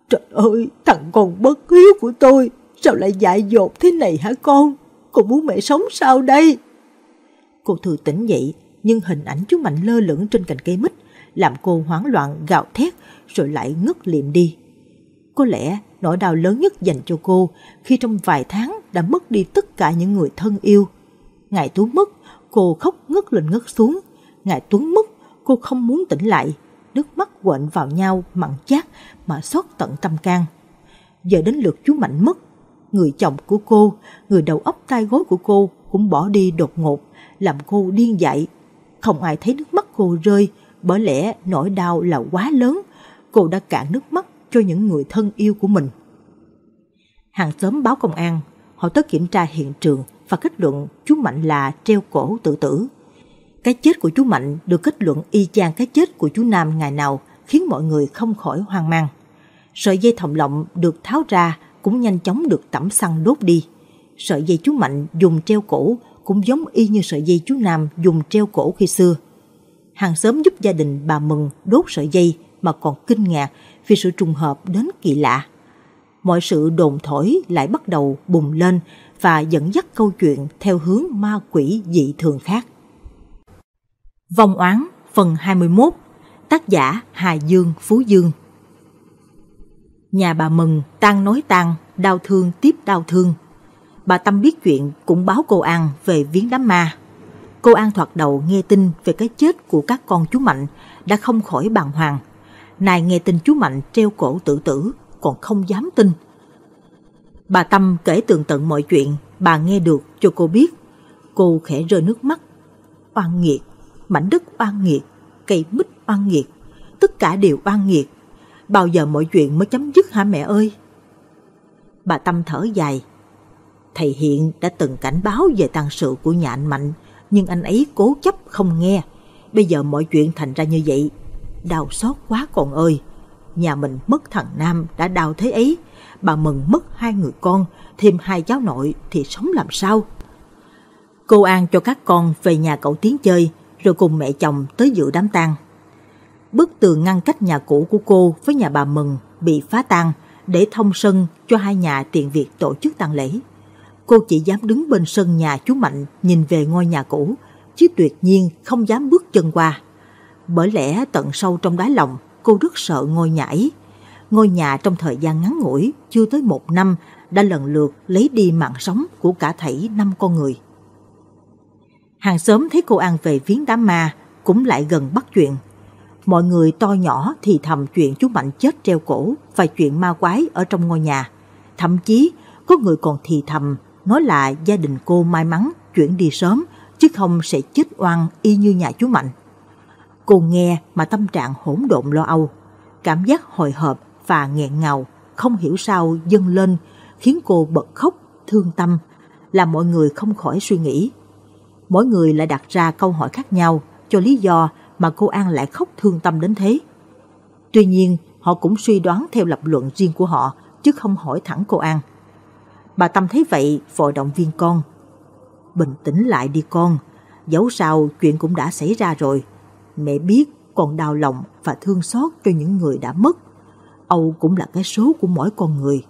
Trời ơi, thằng con bất hiếu của tôi, sao lại dại dột thế này hả con? Con muốn mẹ sống sao đây? Cô thừa tỉnh dậy, nhưng hình ảnh chú Mạnh lơ lửng trên cành cây mít làm cô hoảng loạn gào thét rồi lại ngất liệm đi. Có lẽ nỗi đau lớn nhất dành cho cô khi trong vài tháng đã mất đi tất cả những người thân yêu. Ngày Tuấn mất, cô khóc ngất lên ngất xuống. Ngày Tuấn mất, cô không muốn tỉnh lại. Nước mắt quện vào nhau mặn chát mà xót tận tâm can. Giờ đến lượt chú Mạnh mất. Người chồng của cô, người đầu óc tai gối của cô cũng bỏ đi đột ngột, làm cô điên dại. Không ai thấy nước mắt cô rơi, bởi lẽ nỗi đau là quá lớn. Cô đã cạn nước mắt cho những người thân yêu của mình. Hàng xóm báo công an, họ tới kiểm tra hiện trường và kết luận chú Mạnh là treo cổ tự tử. Cái chết của chú Mạnh được kết luận y chang cái chết của chú Nam ngày nào khiến mọi người không khỏi hoang mang. Sợi dây thòng lọng được tháo ra cũng nhanh chóng được tẩm xăng đốt đi. Sợi dây chú Mạnh dùng treo cổ cũng giống y như sợi dây chú Nam dùng treo cổ khi xưa. Hàng xóm giúp gia đình bà Mừng đốt sợi dây mà còn kinh ngạc vì sự trùng hợp đến kỳ lạ. Mọi sự đồn thổi lại bắt đầu bùng lên và dẫn dắt câu chuyện theo hướng ma quỷ dị thường khác. vòng oán phần 21 Tác giả Hà Dương, Phú Dương Nhà bà Mừng tan nói tan, đau thương tiếp đau thương. Bà Tâm biết chuyện cũng báo cô An về viếng đám ma. Cô An thoạt đầu nghe tin về cái chết của các con chú Mạnh đã không khỏi bàng hoàng. Này nghe tin chú Mạnh treo cổ tự tử còn không dám tin. Bà Tâm kể tường tận mọi chuyện bà nghe được cho cô biết. Cô khẽ rơi nước mắt. Oan nghiệt, mảnh đất oan nghiệt, cây mít oan nghiệt, tất cả đều oan nghiệt. Bao giờ mọi chuyện mới chấm dứt hả mẹ ơi? Bà Tâm thở dài. Thầy Hiện đã từng cảnh báo về tăng sự của nhà anh Mạnh, nhưng anh ấy cố chấp không nghe. Bây giờ mọi chuyện thành ra như vậy. Đau xót quá con ơi. Nhà mình mất thằng Nam đã đau thế ấy. Bà mừng mất hai người con, thêm hai cháu nội thì sống làm sao? Cô An cho các con về nhà cậu Tiến chơi, rồi cùng mẹ chồng tới dự đám tang. Bức tường ngăn cách nhà cũ của cô với nhà bà Mừng bị phá tan để thông sân cho hai nhà tiện việc tổ chức tang lễ. Cô chỉ dám đứng bên sân nhà chú Mạnh nhìn về ngôi nhà cũ, chứ tuyệt nhiên không dám bước chân qua. Bởi lẽ tận sâu trong đáy lòng, cô rất sợ ngôi nhà ấy. Ngôi nhà trong thời gian ngắn ngủi, chưa tới một năm, đã lần lượt lấy đi mạng sống của cả thảy năm con người. Hàng xóm thấy cô An về viếng đám ma, cũng lại gần bắt chuyện. Mọi người to nhỏ thì thầm chuyện chú Mạnh chết treo cổ và chuyện ma quái ở trong ngôi nhà. Thậm chí có người còn thì thầm nói là gia đình cô may mắn chuyển đi sớm chứ không sẽ chết oan y như nhà chú Mạnh. Cô nghe mà tâm trạng hỗn độn lo âu, cảm giác hồi hộp và nghẹn ngào, không hiểu sao dâng lên khiến cô bật khóc, thương tâm, làm mọi người không khỏi suy nghĩ. Mỗi người lại đặt ra câu hỏi khác nhau cho lý do mà cô An lại khóc thương tâm đến thế. Tuy nhiên, họ cũng suy đoán theo lập luận riêng của họ, chứ không hỏi thẳng cô An. Bà Tâm thấy vậy, vội động viên con. Bình tĩnh lại đi con, dẫu sao chuyện cũng đã xảy ra rồi. Mẹ biết còn đau lòng và thương xót cho những người đã mất. Âu cũng là cái số của mỗi con người.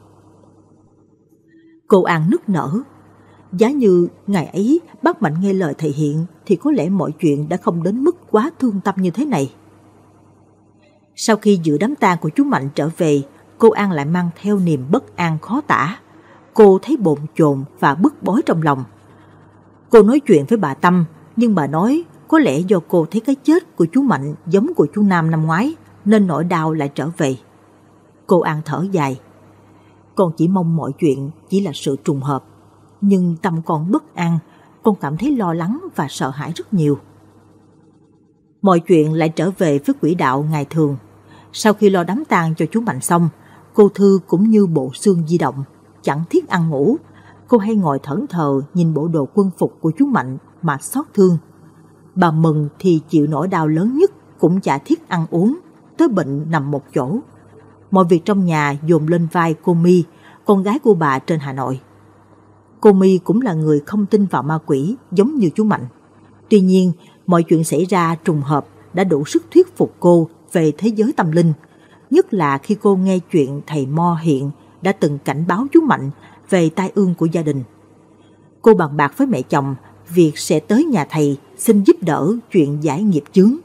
Cô An nức nở. Giá như ngày ấy bác Mạnh nghe lời thầy Hiện thì có lẽ mọi chuyện đã không đến mức quá thương tâm như thế này. Sau khi dự đám tang của chú Mạnh trở về, cô An lại mang theo niềm bất an khó tả. Cô thấy bồn chồn và bức bối trong lòng. Cô nói chuyện với bà Tâm, nhưng bà nói có lẽ do cô thấy cái chết của chú Mạnh giống của chú Nam năm ngoái, nên nỗi đau lại trở về. Cô An thở dài. Con chỉ mong mọi chuyện chỉ là sự trùng hợp. Nhưng tâm con bất an, con cảm thấy lo lắng và sợ hãi rất nhiều. Mọi chuyện lại trở về với quỹ đạo ngày thường. Sau khi lo đám tang cho chú Mạnh xong, cô Thư cũng như bộ xương di động, chẳng thiết ăn ngủ. Cô hay ngồi thẫn thờ nhìn bộ đồ quân phục của chú Mạnh mà xót thương. Bà Mừng thì chịu nỗi đau lớn nhất cũng chả thiết ăn uống, tới bệnh nằm một chỗ. Mọi việc trong nhà dồn lên vai cô My, con gái của bà trên Hà Nội. Cô My cũng là người không tin vào ma quỷ giống như chú Mạnh. Tuy nhiên, mọi chuyện xảy ra trùng hợp đã đủ sức thuyết phục cô về thế giới tâm linh, nhất là khi cô nghe chuyện thầy Mo Hiện đã từng cảnh báo chú Mạnh về tai ương của gia đình. Cô bàn bạc với mẹ chồng việc sẽ tới nhà thầy xin giúp đỡ chuyện giải nghiệp chướng.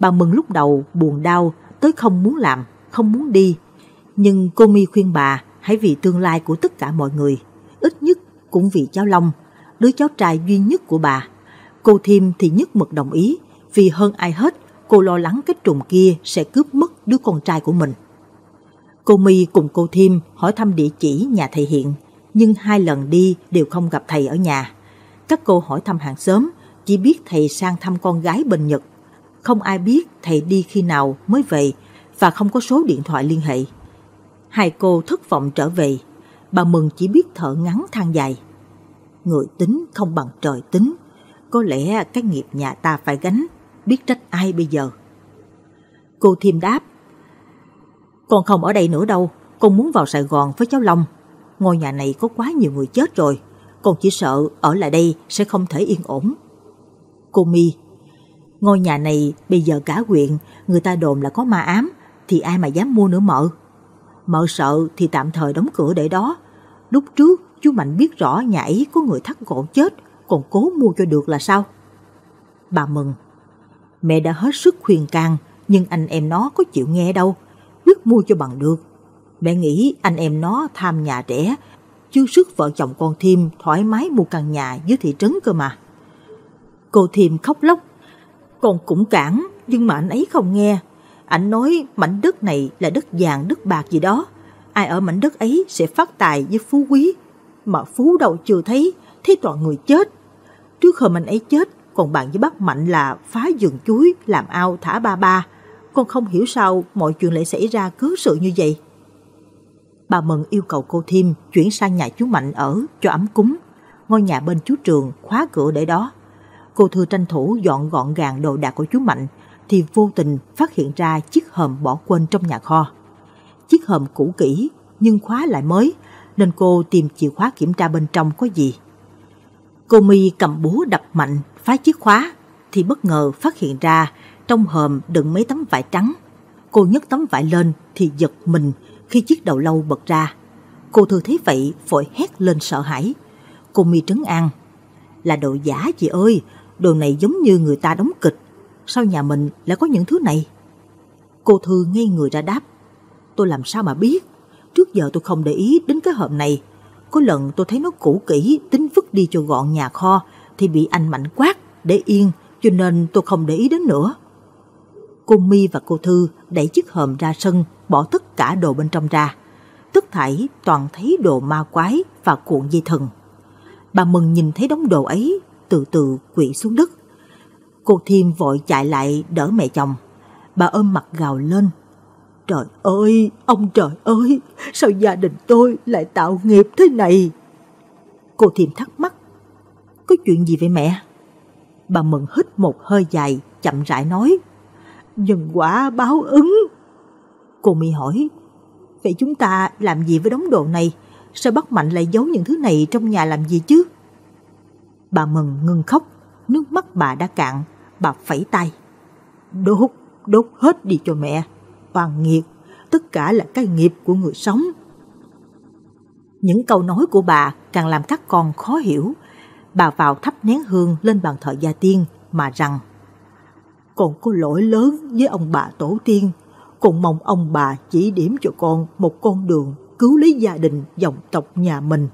Bà Mừng lúc đầu buồn đau tới không muốn làm, không muốn đi. Nhưng cô mi khuyên bà hãy vì tương lai của tất cả mọi người, ít nhất cũng vì cháu Long, đứa cháu trai duy nhất của bà. Cô Thiêm thì nhất mực đồng ý, vì hơn ai hết cô lo lắng cái trùng kia sẽ cướp mất đứa con trai của mình. Cô My cùng cô Thiêm hỏi thăm địa chỉ nhà thầy Hiện, nhưng hai lần đi đều không gặp thầy ở nhà. Các cô hỏi thăm hàng xóm, chỉ biết thầy sang thăm con gái bên Nhật. Không ai biết thầy đi khi nào mới về và không có số điện thoại liên hệ. Hai cô thất vọng trở về, bà Mừng chỉ biết thở ngắn than dài. Người tính không bằng trời tính, có lẽ cái nghiệp nhà ta phải gánh, biết trách ai bây giờ. Cô Thiêm đáp, con không ở đây nữa đâu, con muốn vào Sài Gòn với cháu Long. Ngôi nhà này có quá nhiều người chết rồi, con chỉ sợ ở lại đây sẽ không thể yên ổn. Cô mi ngôi nhà này bây giờ cả huyện người ta đồn là có ma ám, thì ai mà dám mua nữa mợ. Mợ sợ thì tạm thời đóng cửa để đó. Lúc trước chú Mạnh biết rõ nhà ấy có người thắt gỗ chết, còn cố mua cho được là sao? Bà mừng. Mẹ đã hết sức khuyên can, nhưng anh em nó có chịu nghe đâu, quyết mua cho bằng được. Mẹ nghĩ anh em nó tham nhà trẻ, chứ sức vợ chồng con Thiêm thoải mái mua căn nhà dưới thị trấn cơ mà. Cô Thiêm khóc lóc. Con cũng cản, nhưng mà anh ấy không nghe. Anh nói mảnh đất này là đất vàng, đất bạc gì đó. Ai ở mảnh đất ấy sẽ phát tài với phú quý. Mà phú đâu chưa thấy, thấy toàn người chết. Trước hôm anh ấy chết, còn bạn với bác Mạnh là phá rừng chuối, làm ao thả ba ba. Con không hiểu sao mọi chuyện lại xảy ra cớ sự như vậy. Bà Mận yêu cầu cô Thiêm chuyển sang nhà chú Mạnh ở cho ấm cúng. Ngôi nhà bên chú Trường khóa cửa để đó. Cô Thư tranh thủ dọn gọn gàng đồ đạc của chú Mạnh thì vô tình phát hiện ra chiếc hòm bỏ quên trong nhà kho. Chiếc hòm cũ kỹ nhưng khóa lại mới nên cô tìm chìa khóa kiểm tra bên trong có gì. Cô My cầm búa đập mạnh phá chiếc khóa thì bất ngờ phát hiện ra trong hòm đựng mấy tấm vải trắng. Cô nhấc tấm vải lên thì giật mình khi chiếc đầu lâu bật ra. Cô Thư thấy vậy vội hét lên sợ hãi. Cô My trấn an. Là đồ giả chị ơi, đồ này giống như người ta đóng kịch. Sao nhà mình lại có những thứ này? Cô Thư ngay người ra đáp. Tôi làm sao mà biết? Trước giờ tôi không để ý đến cái hộp này. Có lần tôi thấy nó cũ kỹ, tính vứt đi cho gọn nhà kho, thì bị anh mạnh quát, để yên, cho nên tôi không để ý đến nữa. Cô My và cô Thư đẩy chiếc hòm ra sân, bỏ tất cả đồ bên trong ra. Tức thảy toàn thấy đồ ma quái và cuộn dây thần. Bà Mừng nhìn thấy đống đồ ấy, từ từ quỵ xuống đất. Cô Thiêm vội chạy lại đỡ mẹ chồng. Bà ôm mặt gào lên. Trời ơi, ông trời ơi, sao gia đình tôi lại tạo nghiệp thế này? Cô thiềm thắc mắc. Có chuyện gì vậy mẹ? Bà Mừng hít một hơi dài, chậm rãi nói. Nhân quả báo ứng. Cô mi hỏi, vậy chúng ta làm gì với đống đồ này? Sao bắt Mạnh lại giấu những thứ này trong nhà làm gì chứ? Bà Mừng ngừng khóc, nước mắt bà đã cạn, bà phẩy tay. Đốt, đốt hết đi cho mẹ. Oan nghiệt, tất cả là cái nghiệp của người sống. Những câu nói của bà càng làm các con khó hiểu. Bà vào thắp nén hương lên bàn thờ gia tiên mà rằng Con có lỗi lớn với ông bà tổ tiên, con mong ông bà chỉ điểm cho con một con đường cứu lấy gia đình dòng tộc nhà mình.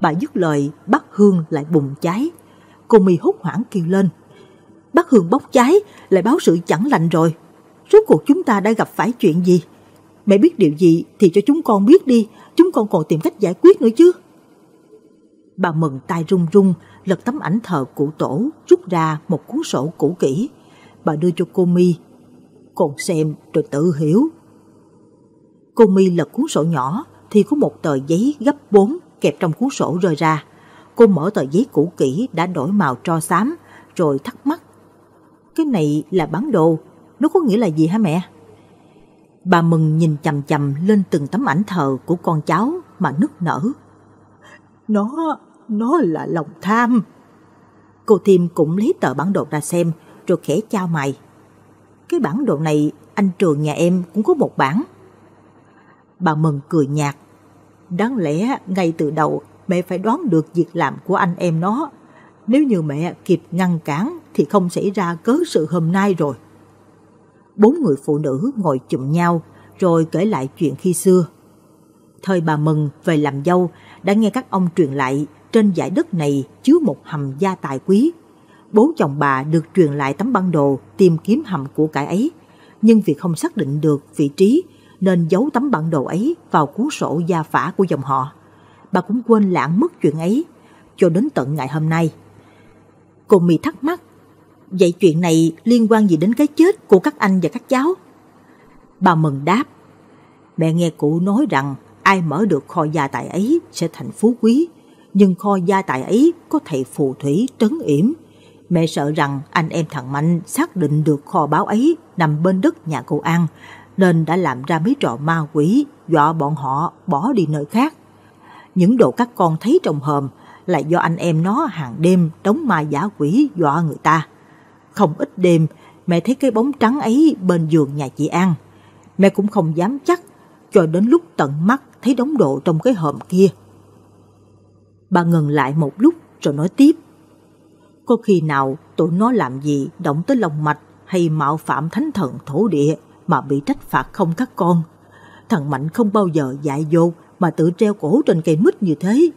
Bà dứt lời, bắt hương lại bùng cháy. Cô mi hốt hoảng kêu lên. Bắt hương bốc cháy, lại báo sự chẳng lành rồi. Rốt cuộc chúng ta đã gặp phải chuyện gì? Mẹ biết điều gì thì cho chúng con biết đi, chúng con còn tìm cách giải quyết nữa chứ. Bà mừng tay run run, lật tấm ảnh thờ cụ tổ, rút ra một cuốn sổ cũ kỹ. Bà đưa cho cô mi còn xem rồi tự hiểu. Cô mi lật cuốn sổ nhỏ thì có một tờ giấy gấp bốn kẹp trong cuốn sổ rơi ra. Cô mở tờ giấy cũ kỹ đã đổi màu tro xám, rồi thắc mắc. Cái này là bản đồ, nó có nghĩa là gì hả mẹ? Bà mừng nhìn chầm chầm lên từng tấm ảnh thờ của con cháu mà nức nở. Nó, nó là lòng tham. Cô Thiêm cũng lấy tờ bản đồ ra xem, rồi khẽ trao mày. Cái bản đồ này anh trường nhà em cũng có một bản. Bà mừng cười nhạt. Đáng lẽ ngay từ đầu mẹ phải đoán được việc làm của anh em nó. Nếu như mẹ kịp ngăn cản thì không xảy ra cớ sự hôm nay rồi. Bốn người phụ nữ ngồi chụm nhau rồi kể lại chuyện khi xưa. Thời bà Mừng về làm dâu đã nghe các ông truyền lại trên giải đất này chứa một hầm gia tài quý. Bố chồng bà được truyền lại tấm băng đồ tìm kiếm hầm của cải ấy, nhưng vì không xác định được vị trí nên giấu tấm bản đồ ấy vào cuốn sổ gia phả của dòng họ. Bà cũng quên lãng mất chuyện ấy, cho đến tận ngày hôm nay. Cô Mì thắc mắc, vậy chuyện này liên quan gì đến cái chết của các anh và các cháu? Bà mừng đáp, mẹ nghe cụ nói rằng ai mở được kho gia tài ấy sẽ thành phú quý, nhưng kho gia tài ấy có thầy phù thủy trấn yểm. Mẹ sợ rằng anh em thằng Mạnh xác định được kho báo ấy nằm bên đất nhà cô An, nên đã làm ra mấy trò ma quỷ dọa bọn họ bỏ đi nơi khác. Những đồ các con thấy trong hòm là do anh em nó hàng đêm đóng ma giả quỷ dọa người ta. Không ít đêm, mẹ thấy cái bóng trắng ấy bên giường nhà chị An. Mẹ cũng không dám chắc, cho đến lúc tận mắt thấy đống đồ trong cái hòm kia. Bà ngừng lại một lúc rồi nói tiếp. Có khi nào tụi nó làm gì động tới lòng mạch hay mạo phạm thánh thần thổ địa mà bị trách phạt không các con. Thằng Mạnh không bao giờ dại dột mà tự treo cổ trên cây mít như thế.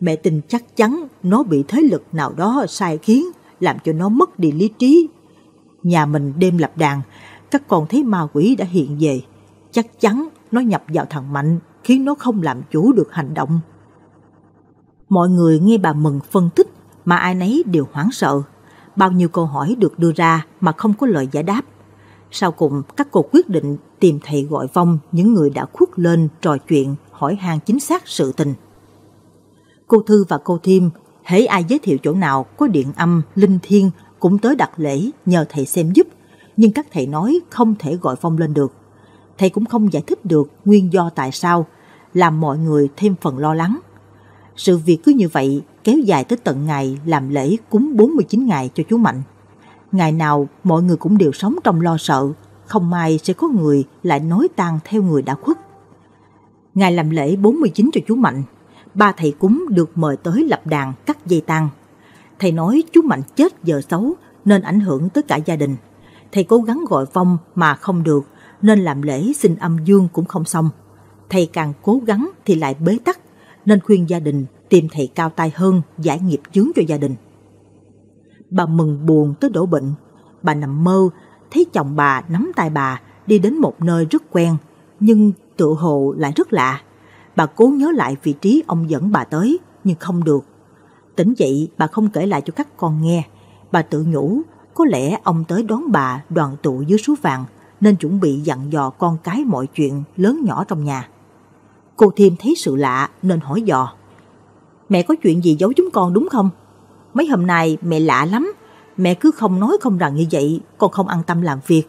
Mẹ tin chắc chắn nó bị thế lực nào đó sai khiến, làm cho nó mất đi lý trí. Nhà mình đêm lập đàn, các con thấy ma quỷ đã hiện về. Chắc chắn nó nhập vào thằng Mạnh, khiến nó không làm chủ được hành động. Mọi người nghe bà Mừng phân tích mà ai nấy đều hoảng sợ. Bao nhiêu câu hỏi được đưa ra mà không có lời giải đáp. Sau cùng, các cô quyết định tìm thầy gọi vong những người đã khuất lên trò chuyện, hỏi han chính xác sự tình. Cô Thư và cô Thiêm, hễ ai giới thiệu chỗ nào có điện âm, linh thiêng cũng tới đặt lễ nhờ thầy xem giúp, nhưng các thầy nói không thể gọi phong lên được. Thầy cũng không giải thích được nguyên do tại sao, làm mọi người thêm phần lo lắng. Sự việc cứ như vậy kéo dài tới tận ngày làm lễ cúng 49 ngày cho chú Mạnh. Ngày nào mọi người cũng đều sống trong lo sợ, không may sẽ có người lại nói tang theo người đã khuất. Ngày làm lễ 49 cho chú Mạnh, ba thầy cúng được mời tới lập đàn cắt dây tang. Thầy nói chú Mạnh chết giờ xấu nên ảnh hưởng tới cả gia đình. Thầy cố gắng gọi vong mà không được nên làm lễ xin âm dương cũng không xong. Thầy càng cố gắng thì lại bế tắc nên khuyên gia đình tìm thầy cao tay hơn giải nghiệp chướng cho gia đình. Bà mừng buồn tới đổ bệnh. Bà nằm mơ, thấy chồng bà nắm tay bà đi đến một nơi rất quen, nhưng tự hồ lại rất lạ. Bà cố nhớ lại vị trí ông dẫn bà tới, nhưng không được. Tỉnh dậy, bà không kể lại cho các con nghe. Bà tự nhủ, có lẽ ông tới đón bà đoàn tụ dưới số vàng, nên chuẩn bị dặn dò con cái mọi chuyện lớn nhỏ trong nhà. Cô Thiêm thấy sự lạ nên hỏi dò. Mẹ có chuyện gì giấu chúng con đúng không? Mấy hôm nay mẹ lạ lắm, mẹ cứ không nói không rằng như vậy, con không an tâm làm việc.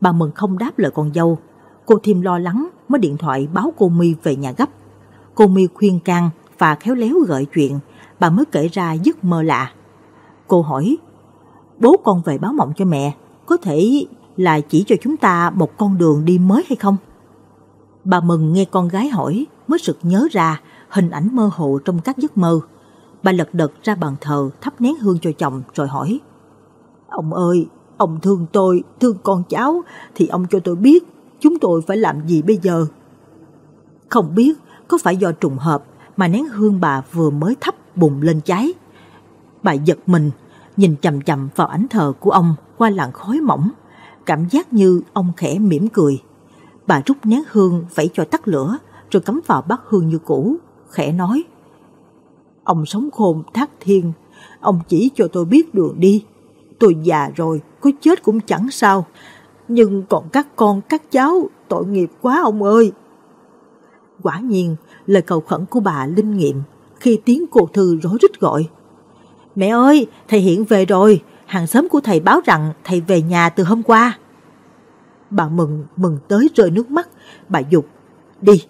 Bà Mừng không đáp lời con dâu, cô thiêm lo lắng mới điện thoại báo cô My về nhà gấp. Cô My khuyên can và khéo léo gợi chuyện, bà mới kể ra giấc mơ lạ. Cô hỏi, bố con về báo mộng cho mẹ, có thể là chỉ cho chúng ta một con đường đi mới hay không? Bà Mừng nghe con gái hỏi mới sực nhớ ra hình ảnh mơ hồ trong các giấc mơ. Bà lật đật ra bàn thờ thắp nén hương cho chồng rồi hỏi Ông ơi, ông thương tôi, thương con cháu thì ông cho tôi biết chúng tôi phải làm gì bây giờ? Không biết có phải do trùng hợp mà nén hương bà vừa mới thắp bùng lên cháy. Bà giật mình, nhìn chầm chầm vào ánh thờ của ông qua làn khói mỏng, cảm giác như ông khẽ mỉm cười. Bà rút nén hương vẫy cho tắt lửa, rồi cắm vào bát hương như cũ, khẽ nói. Ông sống khôn thác thiên, ông chỉ cho tôi biết đường đi. Tôi già rồi, có chết cũng chẳng sao. Nhưng còn các con, các cháu, tội nghiệp quá ông ơi. Quả nhiên, lời cầu khẩn của bà linh nghiệm khi tiếng cô thư rối rít gọi. Mẹ ơi, thầy Hiện về rồi, hàng xóm của thầy báo rằng thầy về nhà từ hôm qua. Bà mừng, mừng tới rơi nước mắt, bà dục. Đi,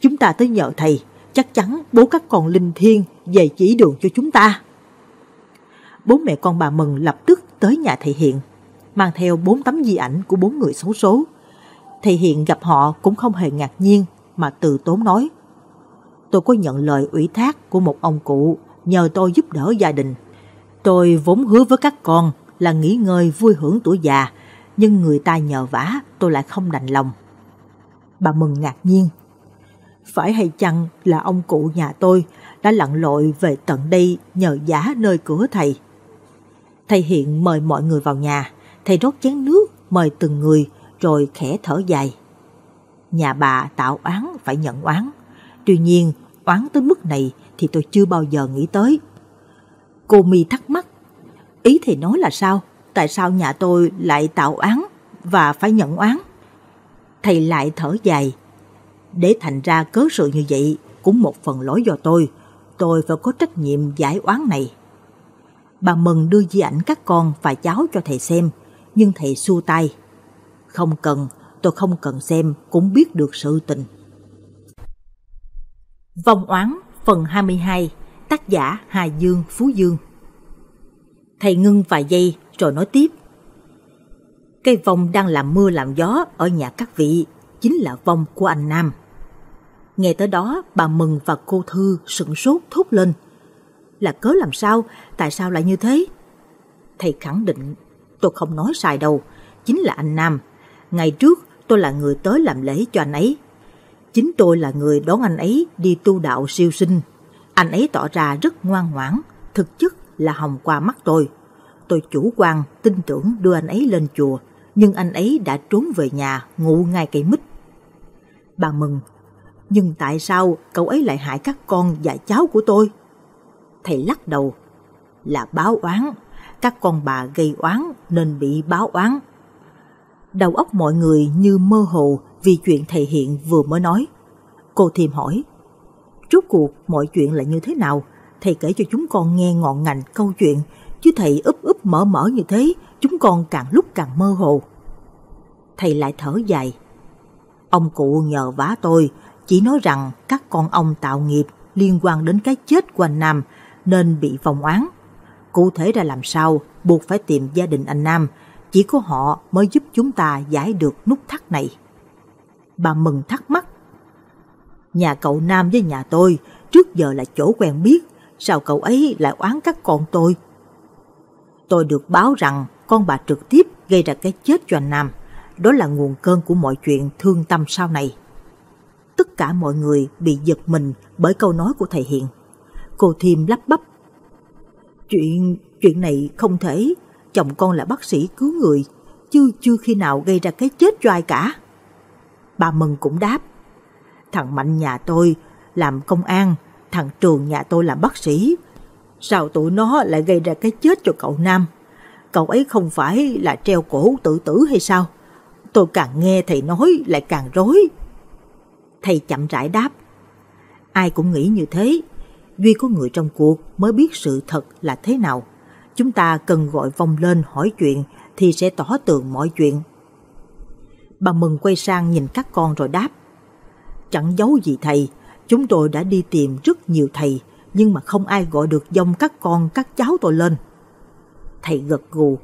chúng ta tới nhờ thầy, chắc chắn bố các con linh thiên về chỉ đường cho chúng ta. Bố mẹ con bà mừng lập tức tới nhà thầy Hiện, mang theo bốn tấm di ảnh của bốn người xấu số. Thầy Hiện gặp họ cũng không hề ngạc nhiên mà từ tốn nói. Tôi có nhận lời ủy thác của một ông cụ nhờ tôi giúp đỡ gia đình. Tôi vốn hứa với các con là nghỉ ngơi vui hưởng tuổi già, nhưng người ta nhờ vả tôi lại không đành lòng. Bà mừng ngạc nhiên. Phải hay chăng là ông cụ nhà tôi đã lặn lội về tận đây nhờ giá nơi cửa thầy. Thầy hiện mời mọi người vào nhà, thầy rót chén nước mời từng người rồi khẽ thở dài. Nhà bà tạo oán phải nhận oán. Tuy nhiên, oán tới mức này thì tôi chưa bao giờ nghĩ tới. Cô mi thắc mắc, ý thầy nói là sao? Tại sao nhà tôi lại tạo oán và phải nhận oán? Thầy lại thở dài. Để thành ra cớ sự như vậy cũng một phần lỗi do tôi. Tôi phải có trách nhiệm giải oán này. Bà Mừng đưa di ảnh các con và cháu cho thầy xem, nhưng thầy xua tay. Không cần, tôi không cần xem cũng biết được sự tình. vòng oán phần 22 Tác giả Hà Dương Phú Dương Thầy ngưng vài giây rồi nói tiếp Cây vòng đang làm mưa làm gió ở nhà các vị chính là vòng của anh Nam. Nghe tới đó bà Mừng và cô Thư sửng sốt thốt lên. Là cớ làm sao? Tại sao lại như thế? Thầy khẳng định tôi không nói sai đâu, chính là anh Nam. Ngày trước tôi là người tới làm lễ cho anh ấy. Chính tôi là người đón anh ấy đi tu đạo siêu sinh. Anh ấy tỏ ra rất ngoan ngoãn, thực chất là hồng qua mắt tôi. Tôi chủ quan, tin tưởng đưa anh ấy lên chùa, nhưng anh ấy đã trốn về nhà, ngủ ngay cây mít. Bà mừng, nhưng tại sao cậu ấy lại hại các con và cháu của tôi? Thầy lắc đầu, là báo oán, các con bà gây oán nên bị báo oán. Đầu óc mọi người như mơ hồ vì chuyện thầy Hiện vừa mới nói. Cô thêm hỏi, rốt cuộc mọi chuyện là như thế nào? Thầy kể cho chúng con nghe ngọn ngành câu chuyện, chứ thầy úp úp mở mở như thế, chúng con càng lúc càng mơ hồ. Thầy lại thở dài. Ông cụ nhờ vả tôi, chỉ nói rằng các con ông tạo nghiệp liên quan đến cái chết của anh Nam nên bị vòng oán. Cụ thể ra làm sao, buộc phải tìm gia đình anh Nam, chỉ có họ mới giúp chúng ta giải được nút thắt này. Bà mừng thắc mắc. Nhà cậu Nam với nhà tôi trước giờ là chỗ quen biết, sao cậu ấy lại oán các con tôi? Tôi được báo rằng con bà trực tiếp gây ra cái chết cho anh Nam. Đó là nguồn cơn của mọi chuyện thương tâm sau này. Tất cả mọi người bị giật mình bởi câu nói của thầy Hiền Cô Thiêm lắp bắp. Chuyện, chuyện này không thể, chồng con là bác sĩ cứu người, chứ chưa khi nào gây ra cái chết cho ai cả. Bà Mừng cũng đáp, thằng Mạnh nhà tôi làm công an, thằng Trường nhà tôi làm bác sĩ. Sao tụi nó lại gây ra cái chết cho cậu Nam? Cậu ấy không phải là treo cổ tự tử hay sao? Tôi càng nghe thầy nói lại càng rối. Thầy chậm rãi đáp, ai cũng nghĩ như thế, duy có người trong cuộc mới biết sự thật là thế nào. Chúng ta cần gọi vòng lên hỏi chuyện thì sẽ tỏ tường mọi chuyện. Bà Mừng quay sang nhìn các con rồi đáp. Chẳng giấu gì thầy, chúng tôi đã đi tìm rất nhiều thầy, nhưng mà không ai gọi được dòng các con các cháu tôi lên. Thầy gật gù.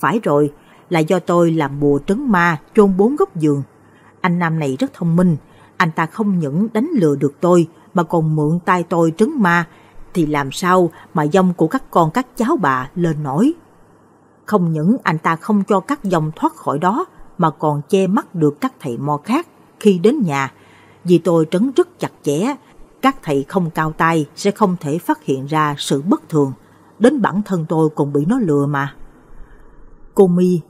Phải rồi, là do tôi làm bùa trấn ma chôn bốn góc giường. Anh Nam này rất thông minh, anh ta không những đánh lừa được tôi mà còn mượn tay tôi trấn ma, thì làm sao mà dòng của các con các cháu bà lên nổi. Không những anh ta không cho các dòng thoát khỏi đó, mà còn che mắt được các thầy mò khác khi đến nhà. Vì tôi trấn rất chặt chẽ, các thầy không cao tay sẽ không thể phát hiện ra sự bất thường. Đến bản thân tôi cũng bị nó lừa mà. Cô Mi,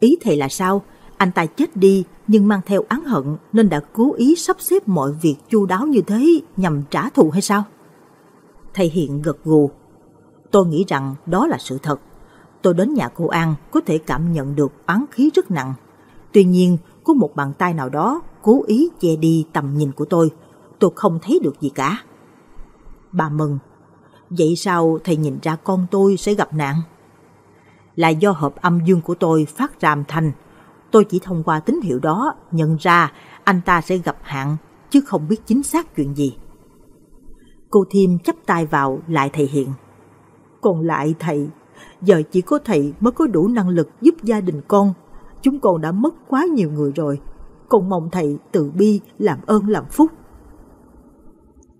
ý thầy là sao? Anh ta chết đi nhưng mang theo án hận nên đã cố ý sắp xếp mọi việc chu đáo như thế nhằm trả thù hay sao? Thầy Hiện gật gù. Tôi nghĩ rằng đó là sự thật. Tôi đến nhà cô An có thể cảm nhận được oán khí rất nặng. Tuy nhiên, có một bàn tay nào đó cố ý che đi tầm nhìn của tôi. Tôi không thấy được gì cả. Bà mừng. Vậy sao thầy nhìn ra con tôi sẽ gặp nạn? Là do hợp âm dương của tôi phát ràm thành Tôi chỉ thông qua tín hiệu đó nhận ra anh ta sẽ gặp hạn chứ không biết chính xác chuyện gì. Cô Thiêm chấp tay vào lại thầy Hiện. Còn lại thầy, giờ chỉ có thầy mới có đủ năng lực giúp gia đình con. Chúng con đã mất quá nhiều người rồi. Con mong thầy từ bi làm ơn làm phúc.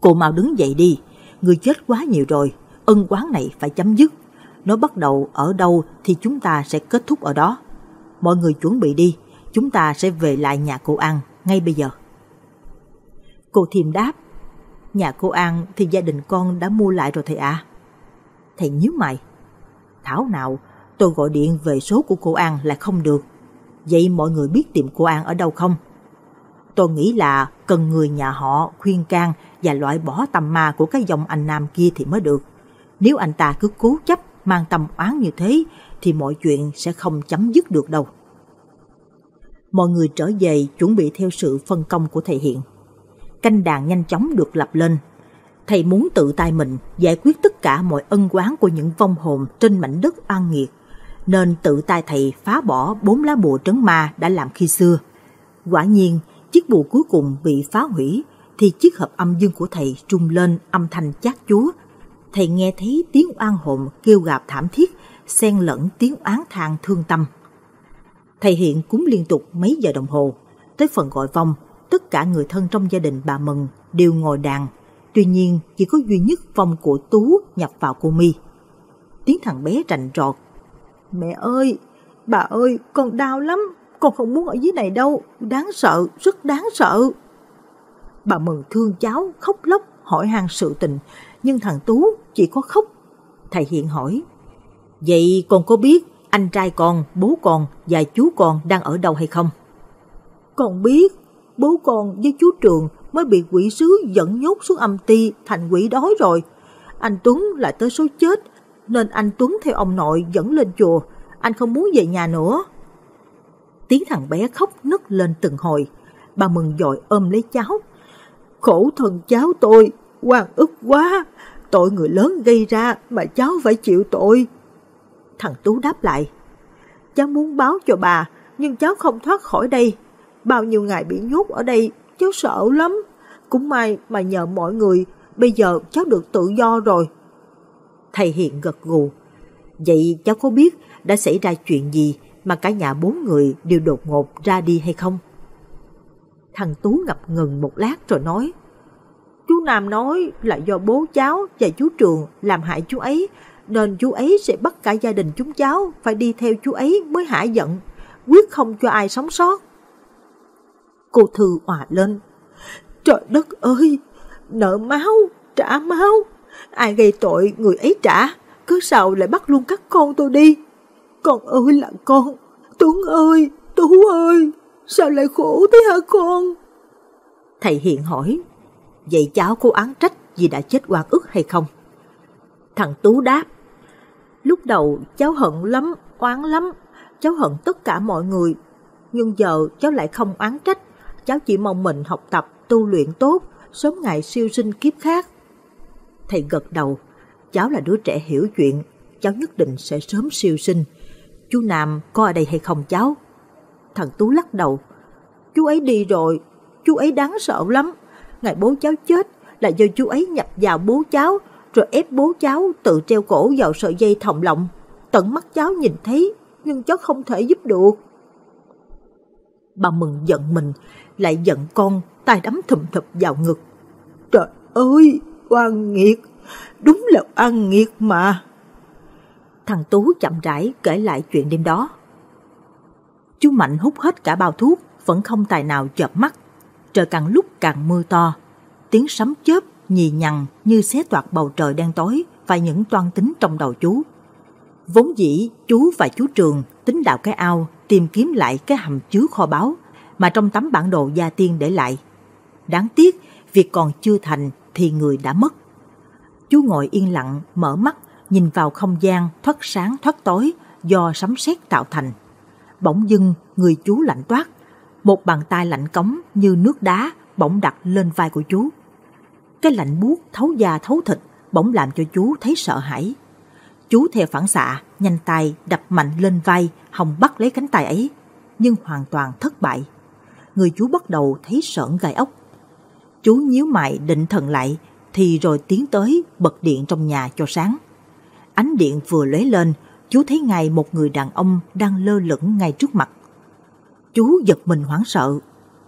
Cô mau đứng dậy đi, người chết quá nhiều rồi, ân quán này phải chấm dứt. Nó bắt đầu ở đâu thì chúng ta sẽ kết thúc ở đó mọi người chuẩn bị đi, chúng ta sẽ về lại nhà cô An ngay bây giờ. Cô Thiêm đáp, nhà cô An thì gia đình con đã mua lại rồi thầy ạ. À. Thầy nhíu mày, thảo nào tôi gọi điện về số của cô An là không được. Vậy mọi người biết tìm cô An ở đâu không? Tôi nghĩ là cần người nhà họ khuyên can và loại bỏ tầm ma của cái dòng anh Nam kia thì mới được. Nếu anh ta cứ cố chấp mang tâm oán như thế thì mọi chuyện sẽ không chấm dứt được đâu. Mọi người trở về chuẩn bị theo sự phân công của thầy Hiện. Canh đàn nhanh chóng được lập lên. Thầy muốn tự tay mình giải quyết tất cả mọi ân quán của những vong hồn trên mảnh đất an nghiệt, nên tự tay thầy phá bỏ bốn lá bùa trấn ma đã làm khi xưa. Quả nhiên, chiếc bùa cuối cùng bị phá hủy, thì chiếc hợp âm dương của thầy trung lên âm thanh chát chúa. Thầy nghe thấy tiếng oan hồn kêu gào thảm thiết xen lẫn tiếng oán than thương tâm. Thầy Hiện cúng liên tục mấy giờ đồng hồ, tới phần gọi vong, tất cả người thân trong gia đình bà Mừng đều ngồi đàn, tuy nhiên chỉ có duy nhất vong của Tú nhập vào cô Mi. Tiếng thằng bé rành rọt, Mẹ ơi, bà ơi, con đau lắm, con không muốn ở dưới này đâu, đáng sợ, rất đáng sợ. Bà Mừng thương cháu, khóc lóc, hỏi han sự tình, nhưng thằng Tú chỉ có khóc. Thầy Hiện hỏi, Vậy con có biết anh trai con, bố con và chú con đang ở đâu hay không? Con biết, bố con với chú Trường mới bị quỷ sứ dẫn nhốt xuống âm ti thành quỷ đói rồi. Anh Tuấn lại tới số chết, nên anh Tuấn theo ông nội dẫn lên chùa. Anh không muốn về nhà nữa. Tiếng thằng bé khóc nức lên từng hồi. Bà mừng dội ôm lấy cháu. Khổ thân cháu tôi, oan ức quá. Tội người lớn gây ra mà cháu phải chịu tội. Thằng Tú đáp lại. Cháu muốn báo cho bà, nhưng cháu không thoát khỏi đây. Bao nhiêu ngày bị nhốt ở đây, cháu sợ lắm. Cũng may mà nhờ mọi người, bây giờ cháu được tự do rồi. Thầy Hiện gật gù. Vậy cháu có biết đã xảy ra chuyện gì mà cả nhà bốn người đều đột ngột ra đi hay không? Thằng Tú ngập ngừng một lát rồi nói. Chú Nam nói là do bố cháu và chú Trường làm hại chú ấy nên chú ấy sẽ bắt cả gia đình chúng cháu phải đi theo chú ấy mới hả giận, quyết không cho ai sống sót. Cô Thư hòa lên. Trời đất ơi, nợ máu, trả máu. Ai gây tội người ấy trả, cứ sao lại bắt luôn các con tôi đi. Con ơi là con, Tuấn ơi, Tú ơi, sao lại khổ thế hả con? Thầy Hiện hỏi, vậy cháu cô án trách vì đã chết oan ức hay không? Thằng Tú đáp, Lúc đầu cháu hận lắm, oán lắm, cháu hận tất cả mọi người. Nhưng giờ cháu lại không oán trách, cháu chỉ mong mình học tập, tu luyện tốt, sớm ngày siêu sinh kiếp khác. Thầy gật đầu, cháu là đứa trẻ hiểu chuyện, cháu nhất định sẽ sớm siêu sinh. Chú Nam có ở đây hay không cháu? Thằng Tú lắc đầu. Chú ấy đi rồi, chú ấy đáng sợ lắm. Ngày bố cháu chết là do chú ấy nhập vào bố cháu, rồi ép bố cháu tự treo cổ vào sợi dây thòng lọng. Tận mắt cháu nhìn thấy, nhưng cháu không thể giúp được. Bà mừng giận mình, lại giận con, tay đấm thùm thụp vào ngực. Trời ơi, oan nghiệt, đúng là oan nghiệt mà. Thằng Tú chậm rãi kể lại chuyện đêm đó. Chú Mạnh hút hết cả bao thuốc, vẫn không tài nào chợp mắt. Trời càng lúc càng mưa to. Tiếng sấm chớp nhì nhằn như xé toạc bầu trời đen tối và những toan tính trong đầu chú. Vốn dĩ chú và chú Trường tính đào cái ao tìm kiếm lại cái hầm chứa kho báu mà trong tấm bản đồ gia tiên để lại. Đáng tiếc, việc còn chưa thành thì người đã mất. Chú ngồi yên lặng, mở mắt, nhìn vào không gian thoát sáng thoát tối do sấm sét tạo thành. Bỗng dưng, người chú lạnh toát. Một bàn tay lạnh cống như nước đá bỗng đặt lên vai của chú. Cái lạnh buốt thấu da thấu thịt bỗng làm cho chú thấy sợ hãi. Chú theo phản xạ, nhanh tay đập mạnh lên vai, hòng bắt lấy cánh tay ấy, nhưng hoàn toàn thất bại. Người chú bắt đầu thấy sợn gai ốc. Chú nhíu mày định thần lại, thì rồi tiến tới bật điện trong nhà cho sáng. Ánh điện vừa lóe lên, chú thấy ngay một người đàn ông đang lơ lửng ngay trước mặt. Chú giật mình hoảng sợ,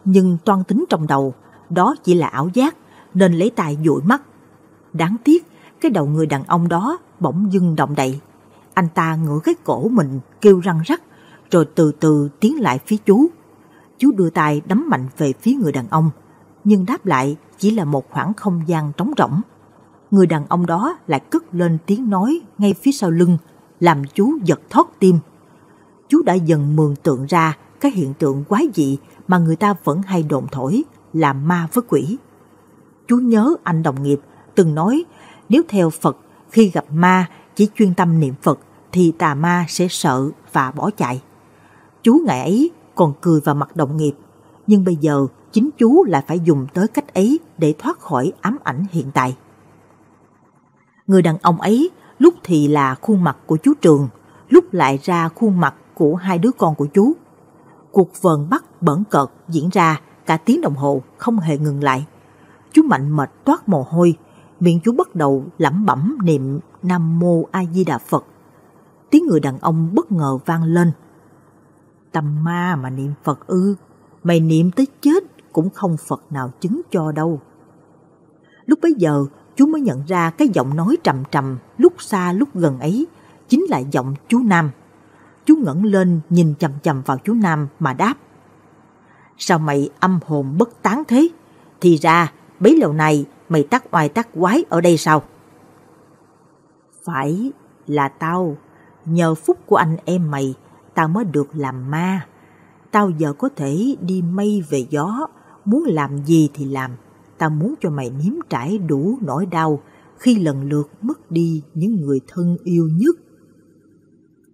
nhưng toan tính trong đầu, đó chỉ là ảo giác, nên lấy tay dụi mắt. Đáng tiếc, cái đầu người đàn ông đó bỗng dưng động đậy. Anh ta ngửa cái cổ mình kêu răng rắc, rồi từ từ tiến lại phía chú. Chú đưa tay đấm mạnh về phía người đàn ông, nhưng đáp lại chỉ là một khoảng không gian trống rỗng. Người đàn ông đó lại cất lên tiếng nói ngay phía sau lưng, làm chú giật thót tim. Chú đã dần mường tượng ra cái hiện tượng quái dị mà người ta vẫn hay đồn thổi là ma với quỷ. Chú nhớ anh đồng nghiệp từng nói nếu theo Phật khi gặp ma chỉ chuyên tâm niệm Phật thì tà ma sẽ sợ và bỏ chạy. Chú ngày ấy còn cười vào mặt đồng nghiệp, nhưng bây giờ chính chú lại phải dùng tới cách ấy để thoát khỏi ám ảnh hiện tại. Người đàn ông ấy lúc thì là khuôn mặt của chú Trường, lúc lại ra khuôn mặt của hai đứa con của chú. Cuộc vờn bắt bẩn cợt diễn ra cả tiếng đồng hồ không hề ngừng lại. Chú Mạnh mệt toát mồ hôi, miệng chú bắt đầu lẩm bẩm niệm Nam Mô A Di Đà Phật. Tiếng người đàn ông bất ngờ vang lên. Tâm ma mà niệm Phật ư, mày niệm tới chết cũng không Phật nào chứng cho đâu. Lúc bấy giờ, chú mới nhận ra cái giọng nói trầm trầm lúc xa lúc gần ấy chính là giọng chú Nam. Chú ngẩng lên nhìn chầm chầm vào chú Nam mà đáp. Sao mày âm hồn bất tán thế? Thì ra, bấy lâu nay mày tắt oai tắt quái ở đây sao? Phải là tao, nhờ phúc của anh em mày, tao mới được làm ma. Tao giờ có thể đi mây về gió, muốn làm gì thì làm. Tao muốn cho mày nếm trải đủ nỗi đau khi lần lượt mất đi những người thân yêu nhất.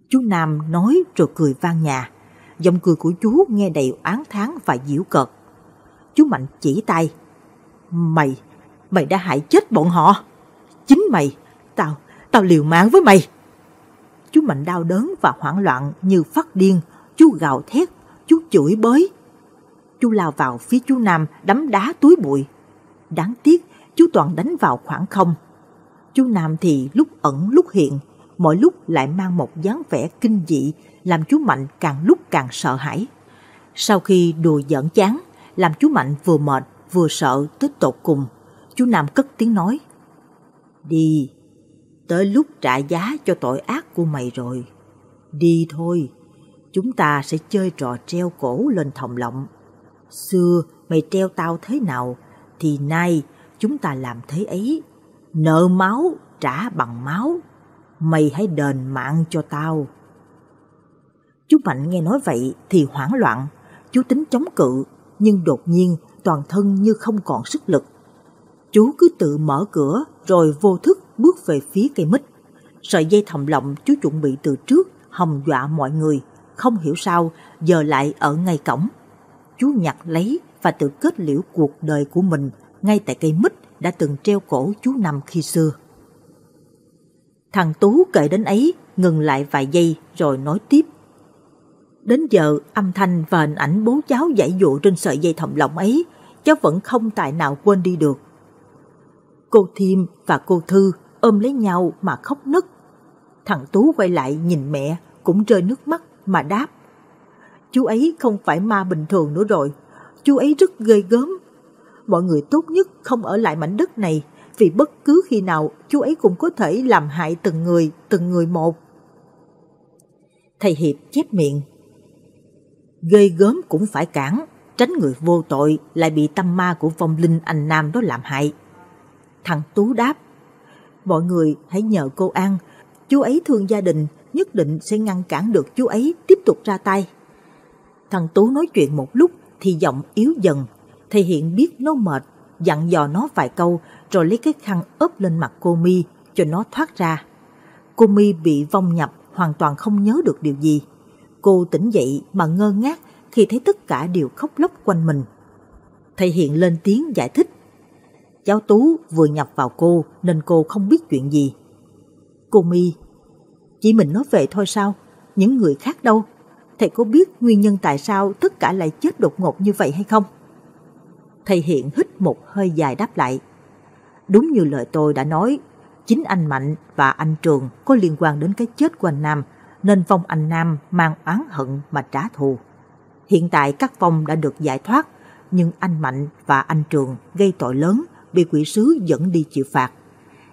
Chú Nam nói rồi cười vang nhà. Giọng cười của chú nghe đầy oán thán và diễu cợt. Chú Mạnh chỉ tay. Mày, mày đã hại chết bọn họ. Chính mày, tao, tao liều mạng với mày. Chú Mạnh đau đớn và hoảng loạn như phát điên. Chú gào thét, chú chửi bới. Chú lao vào phía chú Nam đấm đá túi bụi. Đáng tiếc, chú toàn đánh vào khoảng không. Chú Nam thì lúc ẩn lúc hiện, mỗi lúc lại mang một dáng vẻ kinh dị, làm chú Mạnh càng lúc càng sợ hãi. Sau khi đùa giỡn chán, làm chú Mạnh vừa mệt vừa sợ tới tột cùng, chú Nam cất tiếng nói. Đi, tới lúc trả giá cho tội ác của mày rồi. Đi thôi, chúng ta sẽ chơi trò treo cổ lên thòng lọng. Xưa mày treo tao thế nào, thì nay chúng ta làm thế ấy. Nợ máu trả bằng máu, mày hãy đền mạng cho tao. Chú Mạnh nghe nói vậy thì hoảng loạn, chú tính chống cự, nhưng đột nhiên toàn thân như không còn sức lực. Chú cứ tự mở cửa rồi vô thức bước về phía cây mít. Sợi dây thòng lọng chú chuẩn bị từ trước hòng dọa mọi người, không hiểu sao giờ lại ở ngay cổng. Chú nhặt lấy và tự kết liễu cuộc đời của mình ngay tại cây mít đã từng treo cổ chú nằm khi xưa. Thằng Tú kể đến ấy, ngừng lại vài giây rồi nói tiếp. Đến giờ âm thanh và hình ảnh bố cháu dạy dụ trên sợi dây thòng lọng ấy, cháu vẫn không tài nào quên đi được. Cô Thiêm và cô Thư ôm lấy nhau mà khóc nức. Thằng Tú quay lại nhìn mẹ cũng rơi nước mắt mà đáp. Chú ấy không phải ma bình thường nữa rồi, chú ấy rất ghê gớm. Mọi người tốt nhất không ở lại mảnh đất này vì bất cứ khi nào chú ấy cũng có thể làm hại từng người, từng người một. Thầy Hiệp chép miệng. Ghê gớm cũng phải cản, tránh người vô tội lại bị tâm ma của vong linh anh Nam đó làm hại. Thằng Tú đáp, mọi người hãy nhờ cô An, chú ấy thương gia đình, nhất định sẽ ngăn cản được chú ấy tiếp tục ra tay. Thằng Tú nói chuyện một lúc thì giọng yếu dần, thầy Hiện biết nó mệt, dặn dò nó vài câu rồi lấy cái khăn ốp lên mặt cô Mi cho nó thoát ra. Cô Mi bị vong nhập hoàn toàn không nhớ được điều gì. Cô tỉnh dậy mà ngơ ngác khi thấy tất cả đều khóc lóc quanh mình. Thầy Hiện lên tiếng giải thích. Cháu Tú vừa nhập vào cô nên cô không biết chuyện gì. Cô Mi, chỉ mình nói về thôi sao? Những người khác đâu? Thầy có biết nguyên nhân tại sao tất cả lại chết đột ngột như vậy hay không? Thầy Hiện hít một hơi dài đáp lại. Đúng như lời tôi đã nói, chính anh Mạnh và anh Trường có liên quan đến cái chết của anh Nam, nên phong anh Nam mang oán hận mà trả thù. Hiện tại các phong đã được giải thoát, nhưng anh Mạnh và anh Trường gây tội lớn, bị quỷ sứ dẫn đi chịu phạt.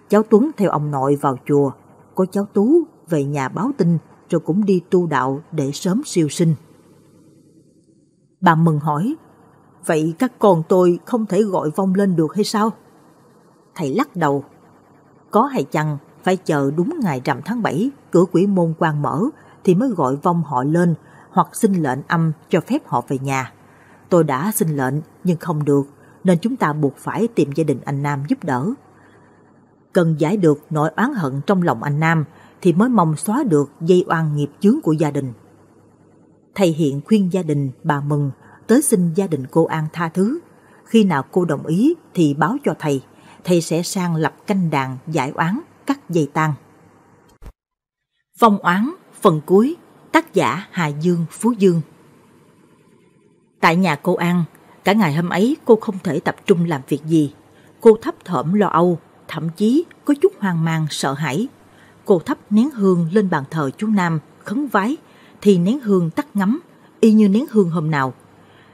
Cháu Tuấn theo ông nội vào chùa, có cháu Tú về nhà báo tin rồi cũng đi tu đạo để sớm siêu sinh. Bà mừng hỏi, vậy các con tôi không thể gọi vong lên được hay sao? Thầy lắc đầu, có hay chăng phải chờ đúng ngày rằm tháng 7 cửa quỷ môn quan mở thì mới gọi vong họ lên hoặc xin lệnh âm cho phép họ về nhà. Tôi đã xin lệnh nhưng không được nên chúng ta buộc phải tìm gia đình anh Nam giúp đỡ. Cần giải được nỗi oán hận trong lòng anh Nam thì mới mong xóa được dây oan nghiệp chướng của gia đình. Thầy hiện khuyên gia đình bà Mừng tới xin gia đình cô An tha thứ. Khi nào cô đồng ý thì báo cho thầy, thầy sẽ sang lập canh đàn giải oán cắt dây tang. Vong oán phần cuối tác giả Hà Dương Phú Dương Tại nhà cô An, cả ngày hôm ấy cô không thể tập trung làm việc gì. Cô thấp thỏm lo âu, thậm chí có chút hoang mang sợ hãi cô thấp nén hương lên bàn thờ chú Nam, khấn vái, thì nén hương tắt ngắm, y như nén hương hôm nào.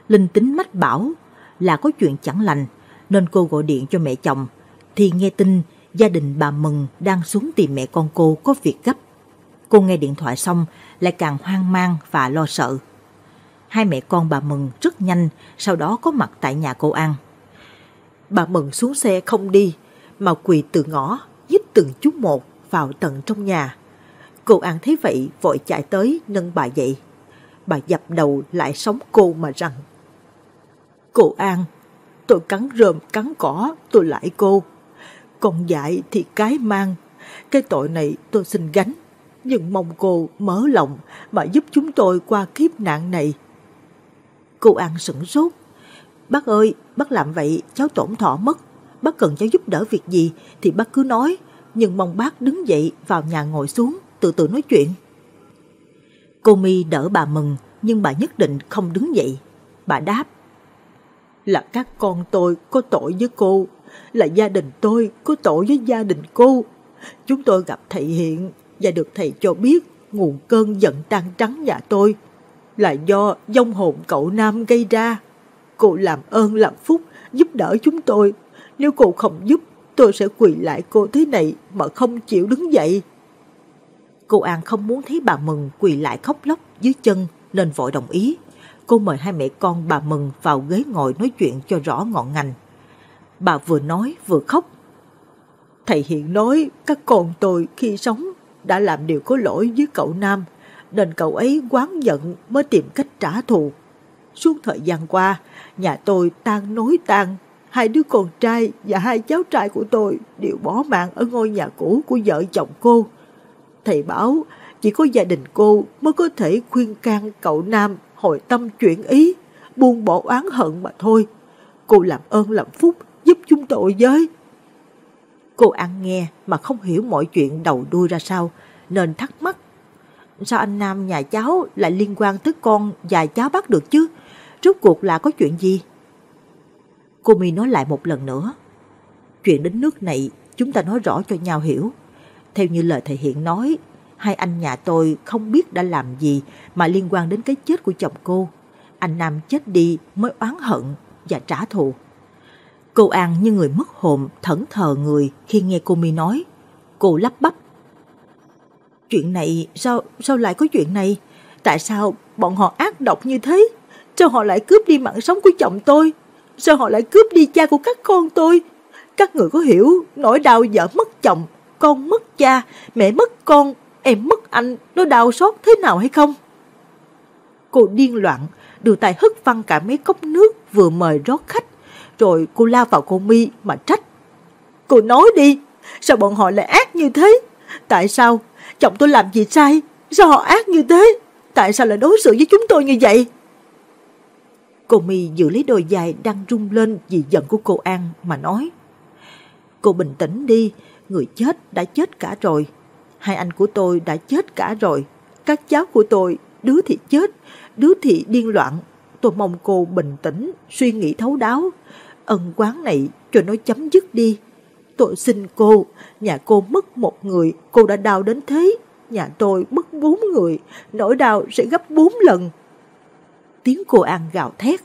Linh tính mách bảo là có chuyện chẳng lành, nên cô gọi điện cho mẹ chồng, thì nghe tin gia đình bà Mừng đang xuống tìm mẹ con cô có việc gấp. Cô nghe điện thoại xong lại càng hoang mang và lo sợ. Hai mẹ con bà Mừng rất nhanh, sau đó có mặt tại nhà cô An. Bà Mừng xuống xe không đi, mà quỳ từ ngõ, giúp từng chút một vào tận trong nhà. Cô An thấy vậy vội chạy tới nâng bà dậy. Bà dập đầu lại sống cô mà rằng Cô An, tôi cắn rơm cắn cỏ tôi lại cô. Còn dại thì cái mang. Cái tội này tôi xin gánh. Nhưng mong cô mở lòng mà giúp chúng tôi qua kiếp nạn này. Cô An sửng sốt. Bác ơi, bác làm vậy cháu tổn thọ mất. Bác cần cháu giúp đỡ việc gì thì bác cứ nói nhưng mong bác đứng dậy vào nhà ngồi xuống, từ từ nói chuyện. Cô mi đỡ bà mừng, nhưng bà nhất định không đứng dậy. Bà đáp, là các con tôi có tội với cô, là gia đình tôi, có tội với gia đình cô. Chúng tôi gặp thầy Hiện và được thầy cho biết nguồn cơn giận tan trắng nhà tôi là do dông hồn cậu Nam gây ra. Cô làm ơn làm phúc giúp đỡ chúng tôi. Nếu cô không giúp, tôi sẽ quỳ lại cô thế này mà không chịu đứng dậy. Cô An không muốn thấy bà Mừng quỳ lại khóc lóc dưới chân nên vội đồng ý. Cô mời hai mẹ con bà Mừng vào ghế ngồi nói chuyện cho rõ ngọn ngành. Bà vừa nói vừa khóc. Thầy hiện nói các con tôi khi sống đã làm điều có lỗi với cậu Nam nên cậu ấy quán giận mới tìm cách trả thù. Suốt thời gian qua, nhà tôi tan nối tan Hai đứa con trai và hai cháu trai của tôi đều bỏ mạng ở ngôi nhà cũ của vợ chồng cô. Thầy bảo chỉ có gia đình cô mới có thể khuyên can cậu Nam hồi tâm chuyển ý, buông bỏ oán hận mà thôi. Cô làm ơn làm phúc giúp chúng tôi với. Cô ăn nghe mà không hiểu mọi chuyện đầu đuôi ra sao, nên thắc mắc. Sao anh Nam nhà cháu lại liên quan tới con và cháu bắt được chứ? Rốt cuộc là có chuyện gì? Cô My nói lại một lần nữa. Chuyện đến nước này chúng ta nói rõ cho nhau hiểu. Theo như lời thầy Hiện nói, hai anh nhà tôi không biết đã làm gì mà liên quan đến cái chết của chồng cô. Anh Nam chết đi mới oán hận và trả thù. Cô An như người mất hồn, thẫn thờ người khi nghe cô mi nói. Cô lắp bắp. Chuyện này, sao sao lại có chuyện này? Tại sao bọn họ ác độc như thế? Sao họ lại cướp đi mạng sống của chồng tôi? Sao họ lại cướp đi cha của các con tôi? Các người có hiểu nỗi đau vợ mất chồng, con mất cha, mẹ mất con, em mất anh, nó đau xót thế nào hay không? Cô điên loạn, đưa tay hất văng cả mấy cốc nước vừa mời rót khách, rồi cô lao vào cô mi mà trách. Cô nói đi, sao bọn họ lại ác như thế? Tại sao? Chồng tôi làm gì sai? Sao họ ác như thế? Tại sao lại đối xử với chúng tôi như vậy? Cô mi giữ lấy đôi dài đang rung lên vì giận của cô An mà nói. Cô bình tĩnh đi, người chết đã chết cả rồi. Hai anh của tôi đã chết cả rồi. Các cháu của tôi, đứa thì chết, đứa thì điên loạn. Tôi mong cô bình tĩnh, suy nghĩ thấu đáo. Ân quán này cho nó chấm dứt đi. Tôi xin cô, nhà cô mất một người, cô đã đau đến thế. Nhà tôi mất bốn người, nỗi đau sẽ gấp bốn lần. Tiếng cô An gào thét,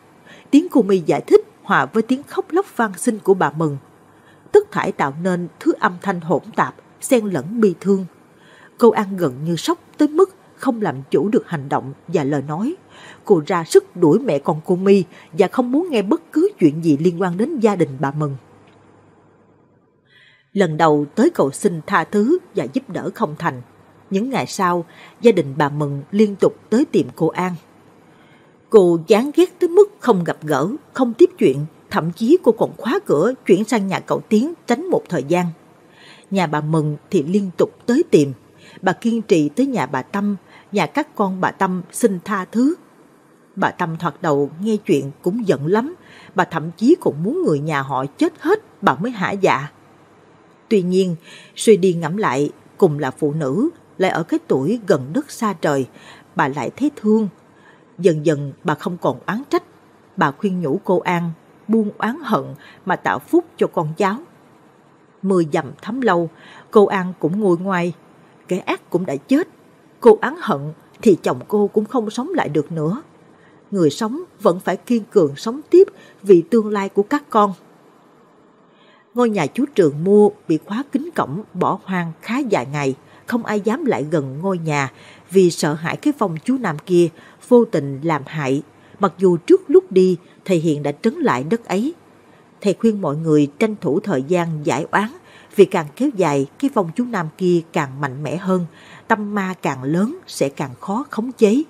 tiếng cô My giải thích hòa với tiếng khóc lóc vang sinh của bà Mừng. Tức thải tạo nên thứ âm thanh hỗn tạp, xen lẫn bi thương. Cô An gần như sốc tới mức không làm chủ được hành động và lời nói. Cô ra sức đuổi mẹ con cô My và không muốn nghe bất cứ chuyện gì liên quan đến gia đình bà Mừng. Lần đầu tới cầu xin tha thứ và giúp đỡ không thành. Những ngày sau, gia đình bà Mừng liên tục tới tìm cô An. Cô chán ghét tới mức không gặp gỡ, không tiếp chuyện, thậm chí cô còn khóa cửa chuyển sang nhà cậu Tiến tránh một thời gian. Nhà bà Mừng thì liên tục tới tìm. Bà kiên trì tới nhà bà Tâm, nhà các con bà Tâm xin tha thứ. Bà Tâm thoạt đầu nghe chuyện cũng giận lắm, bà thậm chí còn muốn người nhà họ chết hết bà mới hả dạ. Tuy nhiên, suy đi ngẫm lại, cùng là phụ nữ, lại ở cái tuổi gần đất xa trời, bà lại thấy thương. Dần dần bà không còn oán trách, bà khuyên nhủ cô An buông oán hận mà tạo phúc cho con cháu. Mười dặm thấm lâu, cô An cũng ngồi ngoài, kẻ ác cũng đã chết. Cô án hận thì chồng cô cũng không sống lại được nữa. Người sống vẫn phải kiên cường sống tiếp vì tương lai của các con. Ngôi nhà chú Trường mua bị khóa kính cổng bỏ hoang khá dài ngày, không ai dám lại gần ngôi nhà vì sợ hãi cái phòng chú Nam kia vô tình làm hại, mặc dù trước lúc đi thầy Hiện đã trấn lại đất ấy. Thầy khuyên mọi người tranh thủ thời gian giải oán vì càng kéo dài cái vong chú Nam kia càng mạnh mẽ hơn, tâm ma càng lớn sẽ càng khó khống chế.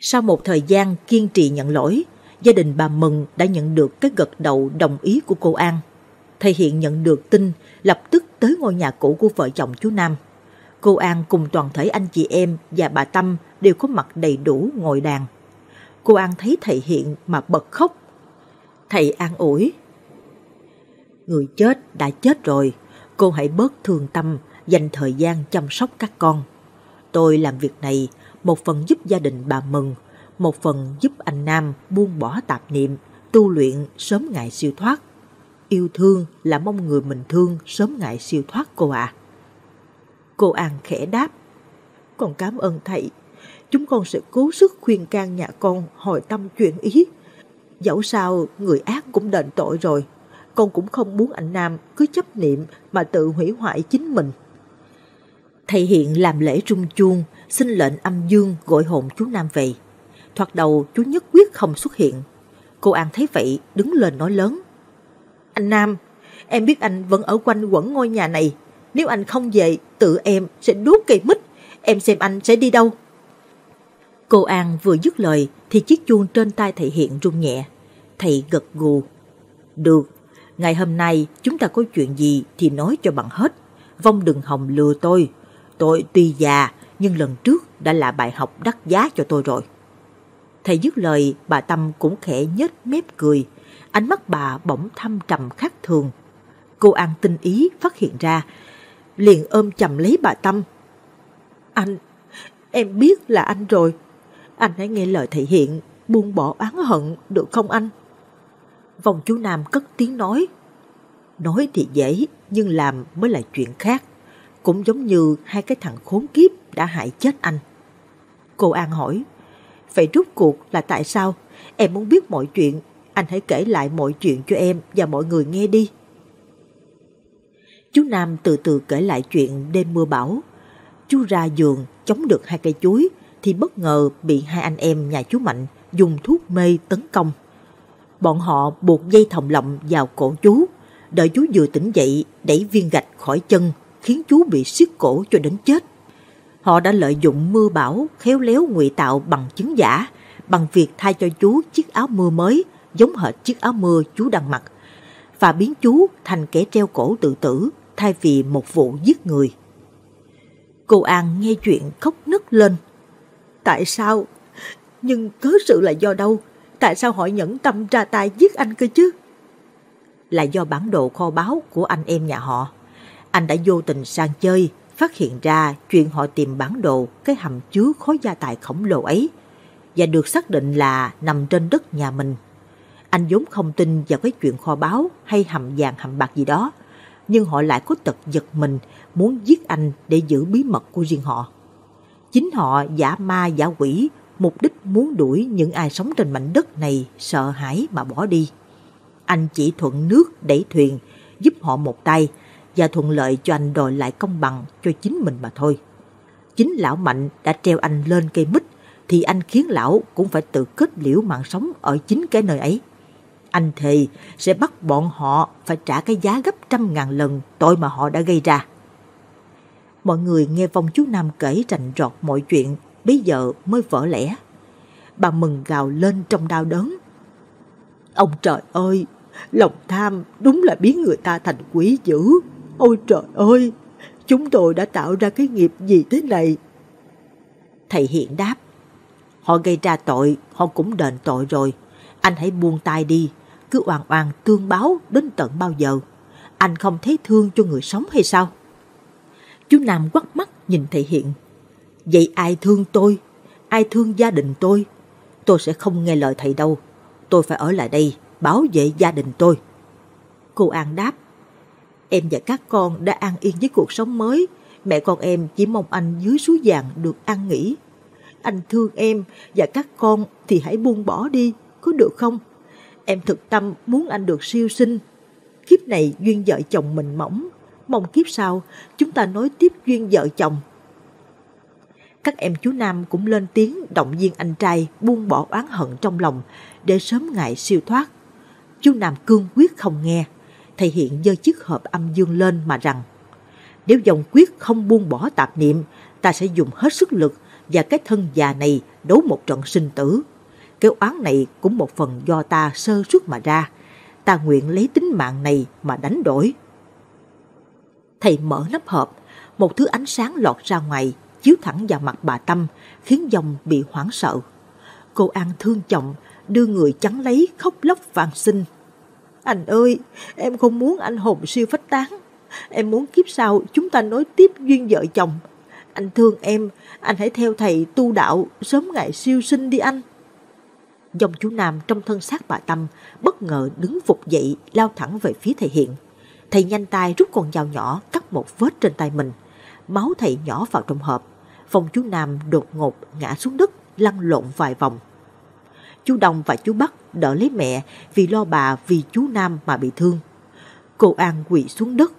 Sau một thời gian kiên trì nhận lỗi, gia đình bà Mừng đã nhận được cái gật đầu đồng ý của cô An. Thầy Hiện nhận được tin, lập tức tới ngôi nhà cũ của vợ chồng chú Nam. Cô An cùng toàn thể anh chị em và bà Tâm đều có mặt đầy đủ ngồi đàn. Cô An thấy thầy Hiện mà bật khóc. Thầy an ủi. Người chết đã chết rồi, cô hãy bớt thương tâm, dành thời gian chăm sóc các con. Tôi làm việc này một phần giúp gia đình bà mừng, một phần giúp anh Nam buông bỏ tạp niệm, tu luyện sớm ngày siêu thoát. Yêu thương là mong người mình thương sớm ngày siêu thoát cô ạ. À. Cô An khẽ đáp, con cảm ơn thầy, chúng con sẽ cố sức khuyên can nhà con hồi tâm chuyện ý. Dẫu sao người ác cũng đền tội rồi, con cũng không muốn anh Nam cứ chấp niệm mà tự hủy hoại chính mình. Thầy Hiện làm lễ trung chuông, xin lệnh âm dương gọi hồn chú Nam về. Thoạt đầu chú nhất quyết không xuất hiện. Cô An thấy vậy đứng lên nói lớn. Anh Nam, em biết anh vẫn ở quanh quẩn ngôi nhà này. Nếu anh không về, tự em sẽ đốt cây mít. Em xem anh sẽ đi đâu. Cô An vừa dứt lời thì chiếc chuông trên tay thầy Hiện rung nhẹ. Thầy gật gù. Được, ngày hôm nay chúng ta có chuyện gì thì nói cho bằng hết. Vong đừng hòng lừa tôi. Tôi tuy già nhưng lần trước đã là bài học đắt giá cho tôi rồi. Thầy dứt lời, bà Tâm cũng khẽ nhếch mép cười. Ánh mắt bà bỗng thâm trầm khác thường. Cô An tinh ý phát hiện ra, liền ôm chầm lấy bà Tâm. Anh, em biết là anh rồi. Anh hãy nghe lời thầy hiện, buông bỏ oán hận được không anh? Vòng chú Nam cất tiếng nói. Nói thì dễ, nhưng làm mới là chuyện khác. Cũng giống như hai cái thằng khốn kiếp đã hại chết anh. Cô An hỏi, vậy rút cuộc là tại sao? Em muốn biết mọi chuyện, anh hãy kể lại mọi chuyện cho em và mọi người nghe đi. Chú Nam từ từ kể lại chuyện đêm mưa bão. Chú ra giường chống được hai cây chuối thì bất ngờ bị hai anh em nhà chú Mạnh dùng thuốc mê tấn công. Bọn họ buộc dây thòng lọng vào cổ chú, đợi chú vừa tỉnh dậy đẩy viên gạch khỏi chân khiến chú bị siết cổ cho đến chết. Họ đã lợi dụng mưa bão khéo léo ngụy tạo bằng chứng giả bằng việc thay cho chú chiếc áo mưa mới giống hệt chiếc áo mưa chú đang mặc và biến chú thành kẻ treo cổ tự tử thay vì một vụ giết người. Cô An nghe chuyện khóc nức lên. Tại sao? Nhưng cớ sự là do đâu? Tại sao họ nhẫn tâm ra tay giết anh cơ chứ? Là do bản đồ kho báu của anh em nhà họ. Anh đã vô tình sang chơi, phát hiện ra chuyện họ tìm bản đồ cái hầm chứa khối gia tài khổng lồ ấy và được xác định là nằm trên đất nhà mình. Anh vốn không tin vào cái chuyện kho báu hay hầm vàng hầm bạc gì đó, nhưng họ lại có tật giật mình muốn giết anh để giữ bí mật của riêng họ. Chính họ giả ma giả quỷ, mục đích muốn đuổi những ai sống trên mảnh đất này sợ hãi mà bỏ đi. Anh chỉ thuận nước đẩy thuyền, giúp họ một tay và thuận lợi cho anh đòi lại công bằng cho chính mình mà thôi. Chính lão Mạnh đã treo anh lên cây mít thì anh khiến lão cũng phải tự kết liễu mạng sống ở chính cái nơi ấy. Anh thề sẽ bắt bọn họ phải trả cái giá gấp trăm ngàn lần tội mà họ đã gây ra. Mọi người nghe vong chú Nam kể rành rọt mọi chuyện, bây giờ mới vỡ lẽ. Bà mừng gào lên trong đau đớn. Ông trời ơi, lòng tham đúng là biến người ta thành quỷ dữ. Ôi trời ơi, chúng tôi đã tạo ra cái nghiệp gì thế này? Thầy Hiện đáp, họ gây ra tội, họ cũng đền tội rồi. Anh hãy buông tay đi, cứ oan oan tương báo đến tận bao giờ? Anh không thấy thương cho người sống hay sao? Chú Nam quắt mắt nhìn thầy Hiện. Vậy ai thương tôi? Ai thương gia đình tôi? Tôi sẽ không nghe lời thầy đâu. Tôi phải ở lại đây, bảo vệ gia đình tôi. Cô An đáp. Em và các con đã an yên với cuộc sống mới. Mẹ con em chỉ mong anh dưới suối vàng được an nghỉ. Anh thương em và các con thì hãy buông bỏ đi, có được không? Em thực tâm muốn anh được siêu sinh. Kiếp này duyên vợ chồng mình mỏng, mong kiếp sau chúng ta nối tiếp duyên vợ chồng. Các em chú Nam cũng lên tiếng động viên anh trai buông bỏ oán hận trong lòng để sớm ngày siêu thoát. Chú Nam cương quyết không nghe, thầy hiện giơ chiếc hộp âm dương lên mà rằng nếu dòng quyết không buông bỏ tạp niệm, ta sẽ dùng hết sức lực và cái thân già này đấu một trận sinh tử. Cái oán này cũng một phần do ta sơ suất mà ra. Ta nguyện lấy tính mạng này mà đánh đổi. Thầy mở nắp hộp, một thứ ánh sáng lọt ra ngoài, chiếu thẳng vào mặt bà Tâm, khiến dòng bị hoảng sợ. Cô An thương chồng, đưa người chắn lấy khóc lóc vàng xin. Anh ơi, em không muốn anh hồn siêu phách tán. Em muốn kiếp sau chúng ta nối tiếp duyên vợ chồng. Anh thương em, anh hãy theo thầy tu đạo, sớm ngày siêu sinh đi anh. Dòng chú Nam trong thân xác bà Tâm bất ngờ đứng phục dậy lao thẳng về phía thầy Hiện. Thầy nhanh tay rút con dao nhỏ cắt một vết trên tay mình. Máu thầy nhỏ vào trong hộp. Phòng chú Nam đột ngột ngã xuống đất lăn lộn vài vòng. Chú Đông và chú Bắc đỡ lấy mẹ vì lo bà vì chú Nam mà bị thương. Cô An quỳ xuống đất.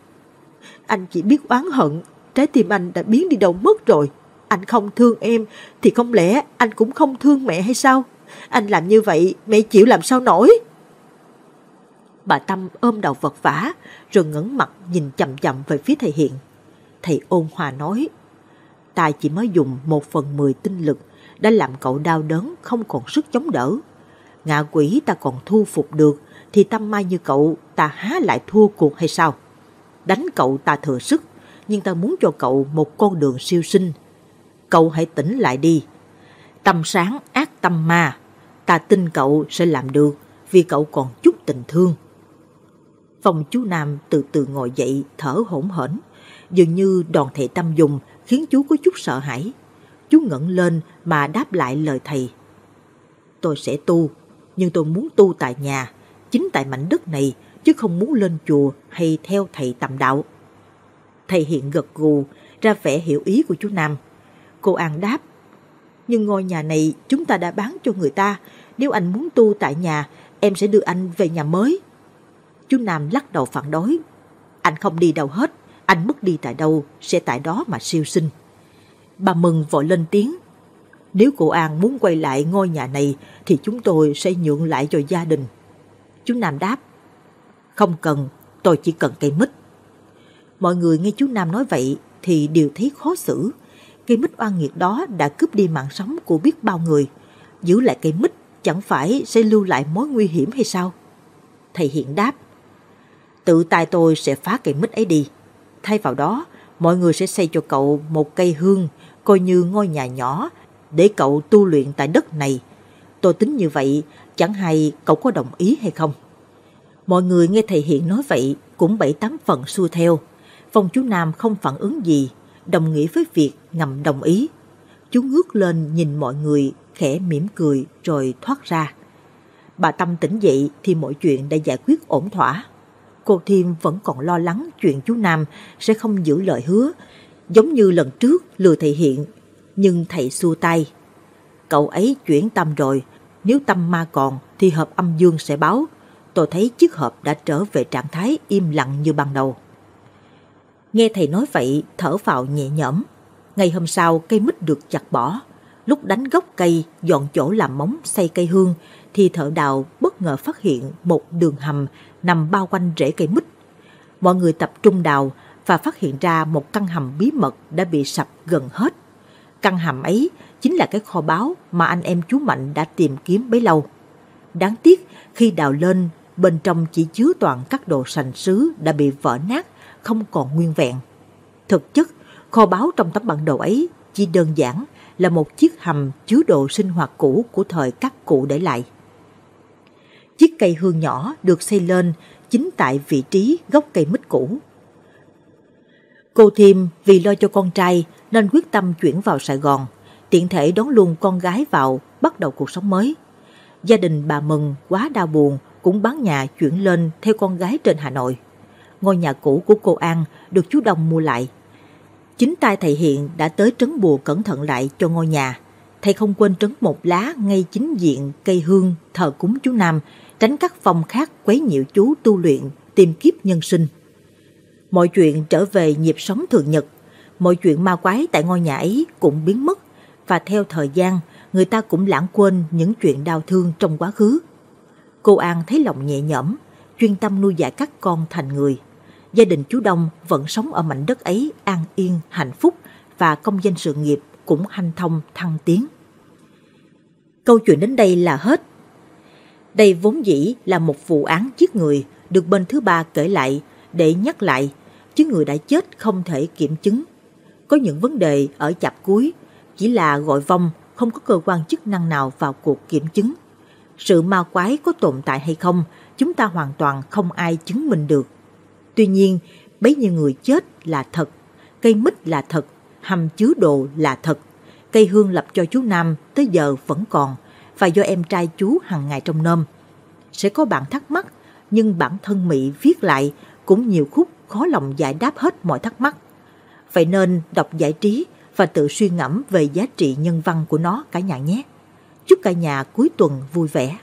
Anh chỉ biết oán hận, trái tim anh đã biến đi đâu mất rồi. Anh không thương em thì không lẽ anh cũng không thương mẹ hay sao? Anh làm như vậy mẹ chịu làm sao nổi? Bà Tâm ôm đầu vật vả rồi ngẩng mặt nhìn chậm chậm về phía thầy Hiện. Thầy ôn hòa nói, ta chỉ mới dùng một phần mười tinh lực đã làm cậu đau đớn không còn sức chống đỡ. Ngạ quỷ ta còn thu phục được thì tâm mai như cậu ta há lại thua cuộc hay sao? Đánh cậu ta thừa sức nhưng ta muốn cho cậu một con đường siêu sinh. Cậu hãy tỉnh lại đi. Tâm sáng ác tâm ma ta tin cậu sẽ làm được vì cậu còn chút tình thương. Phong chú Nam từ từ ngồi dậy, thở hổn hển, dường như đoàn thể tâm dùng khiến chú có chút sợ hãi. Chú ngẩng lên mà đáp lại lời thầy. Tôi sẽ tu, nhưng tôi muốn tu tại nhà, chính tại mảnh đất này, chứ không muốn lên chùa hay theo thầy tầm đạo. Thầy hiện gật gù, ra vẻ hiểu ý của chú Nam. Cô An đáp, nhưng ngôi nhà này chúng ta đã bán cho người ta, nếu anh muốn tu tại nhà, em sẽ đưa anh về nhà mới. Chú Nam lắc đầu phản đối. Anh không đi đâu hết, anh mất đi tại đâu sẽ tại đó mà siêu sinh. Bà Mừng vội lên tiếng. Nếu cô An muốn quay lại ngôi nhà này thì chúng tôi sẽ nhượng lại cho gia đình. Chú Nam đáp. Không cần, tôi chỉ cần cây mít. Mọi người nghe chú Nam nói vậy thì đều thấy khó xử. Cây mít oan nghiệt đó đã cướp đi mạng sống của biết bao người. Giữ lại cây mít chẳng phải sẽ lưu lại mối nguy hiểm hay sao? Thầy Hiện đáp. Tự tay tôi sẽ phá cây mít ấy đi. Thay vào đó, mọi người sẽ xây cho cậu một cây hương, coi như ngôi nhà nhỏ, để cậu tu luyện tại đất này. Tôi tính như vậy, chẳng hay cậu có đồng ý hay không? Mọi người nghe thầy Hiện nói vậy cũng bảy tám phần xua theo. Phong chú Nam không phản ứng gì, đồng nghĩa với việc ngầm đồng ý. Chú ngước lên nhìn mọi người, khẽ mỉm cười rồi thoát ra. Bà Tâm tỉnh dậy thì mọi chuyện đã giải quyết ổn thỏa. Cô Thiêm vẫn còn lo lắng chuyện chú Nam sẽ không giữ lời hứa, giống như lần trước lừa thầy Hiện. Nhưng thầy xua tay. Cậu ấy chuyển tâm rồi, nếu tâm ma còn thì hợp âm dương sẽ báo. Tôi thấy chiếc hộp đã trở về trạng thái im lặng như ban đầu. Nghe thầy nói vậy, thở vào nhẹ nhõm. Ngày hôm sau, cây mít được chặt bỏ. Lúc đánh gốc cây, dọn chỗ làm móng xây cây hương, thì thợ đào bất ngờ phát hiện một đường hầm nằm bao quanh rễ cây mít. Mọi người tập trung đào và phát hiện ra một căn hầm bí mật đã bị sập gần hết. Căn hầm ấy chính là cái kho báu mà anh em chú Mạnh đã tìm kiếm bấy lâu. Đáng tiếc khi đào lên, bên trong chỉ chứa toàn các đồ sành sứ đã bị vỡ nát, không còn nguyên vẹn. Thực chất, kho báu trong tấm bản đồ ấy chỉ đơn giản là một chiếc hầm chứa đồ sinh hoạt cũ của thời các cụ để lại. Chiếc cây hương nhỏ được xây lên chính tại vị trí gốc cây mít cũ. Cô Thiêm vì lo cho con trai nên quyết tâm chuyển vào Sài Gòn, tiện thể đón luôn con gái vào bắt đầu cuộc sống mới. Gia đình bà Mừng quá đau buồn cũng bán nhà chuyển lên theo con gái trên Hà Nội. Ngôi nhà cũ của cô An được chú Đông mua lại. Chính tay thầy Hiện đã tới trấn bùa cẩn thận lại cho ngôi nhà. Thầy không quên trấn một lá ngay chính diện cây hương thờ cúng chú Nam tránh các phòng khác quấy nhiễu chú tu luyện, tìm kiếp nhân sinh. Mọi chuyện trở về nhịp sống thường nhật, mọi chuyện ma quái tại ngôi nhà ấy cũng biến mất và theo thời gian, người ta cũng lãng quên những chuyện đau thương trong quá khứ. Cô An thấy lòng nhẹ nhõm, chuyên tâm nuôi dạy các con thành người. Gia đình chú Đông vẫn sống ở mảnh đất ấy an yên, hạnh phúc và công danh sự nghiệp cũng hanh thông thăng tiến. Câu chuyện đến đây là hết. Đây vốn dĩ là một vụ án giết người được bên thứ ba kể lại để nhắc lại, chứ người đã chết không thể kiểm chứng. Có những vấn đề ở chạp cuối chỉ là gọi vong, không có cơ quan chức năng nào vào cuộc kiểm chứng. Sự ma quái có tồn tại hay không, chúng ta hoàn toàn không ai chứng minh được. Tuy nhiên, bấy nhiêu người chết là thật, cây mít là thật, hầm chứa đồ là thật, cây hương lập cho chú Nam tới giờ vẫn còn và do em trai chú hàng ngày trong nôm. Sẽ có bạn thắc mắc, nhưng bản thân Mỹ viết lại cũng nhiều khúc khó lòng giải đáp hết mọi thắc mắc. Vậy nên đọc giải trí và tự suy ngẫm về giá trị nhân văn của nó cả nhà nhé. Chúc cả nhà cuối tuần vui vẻ.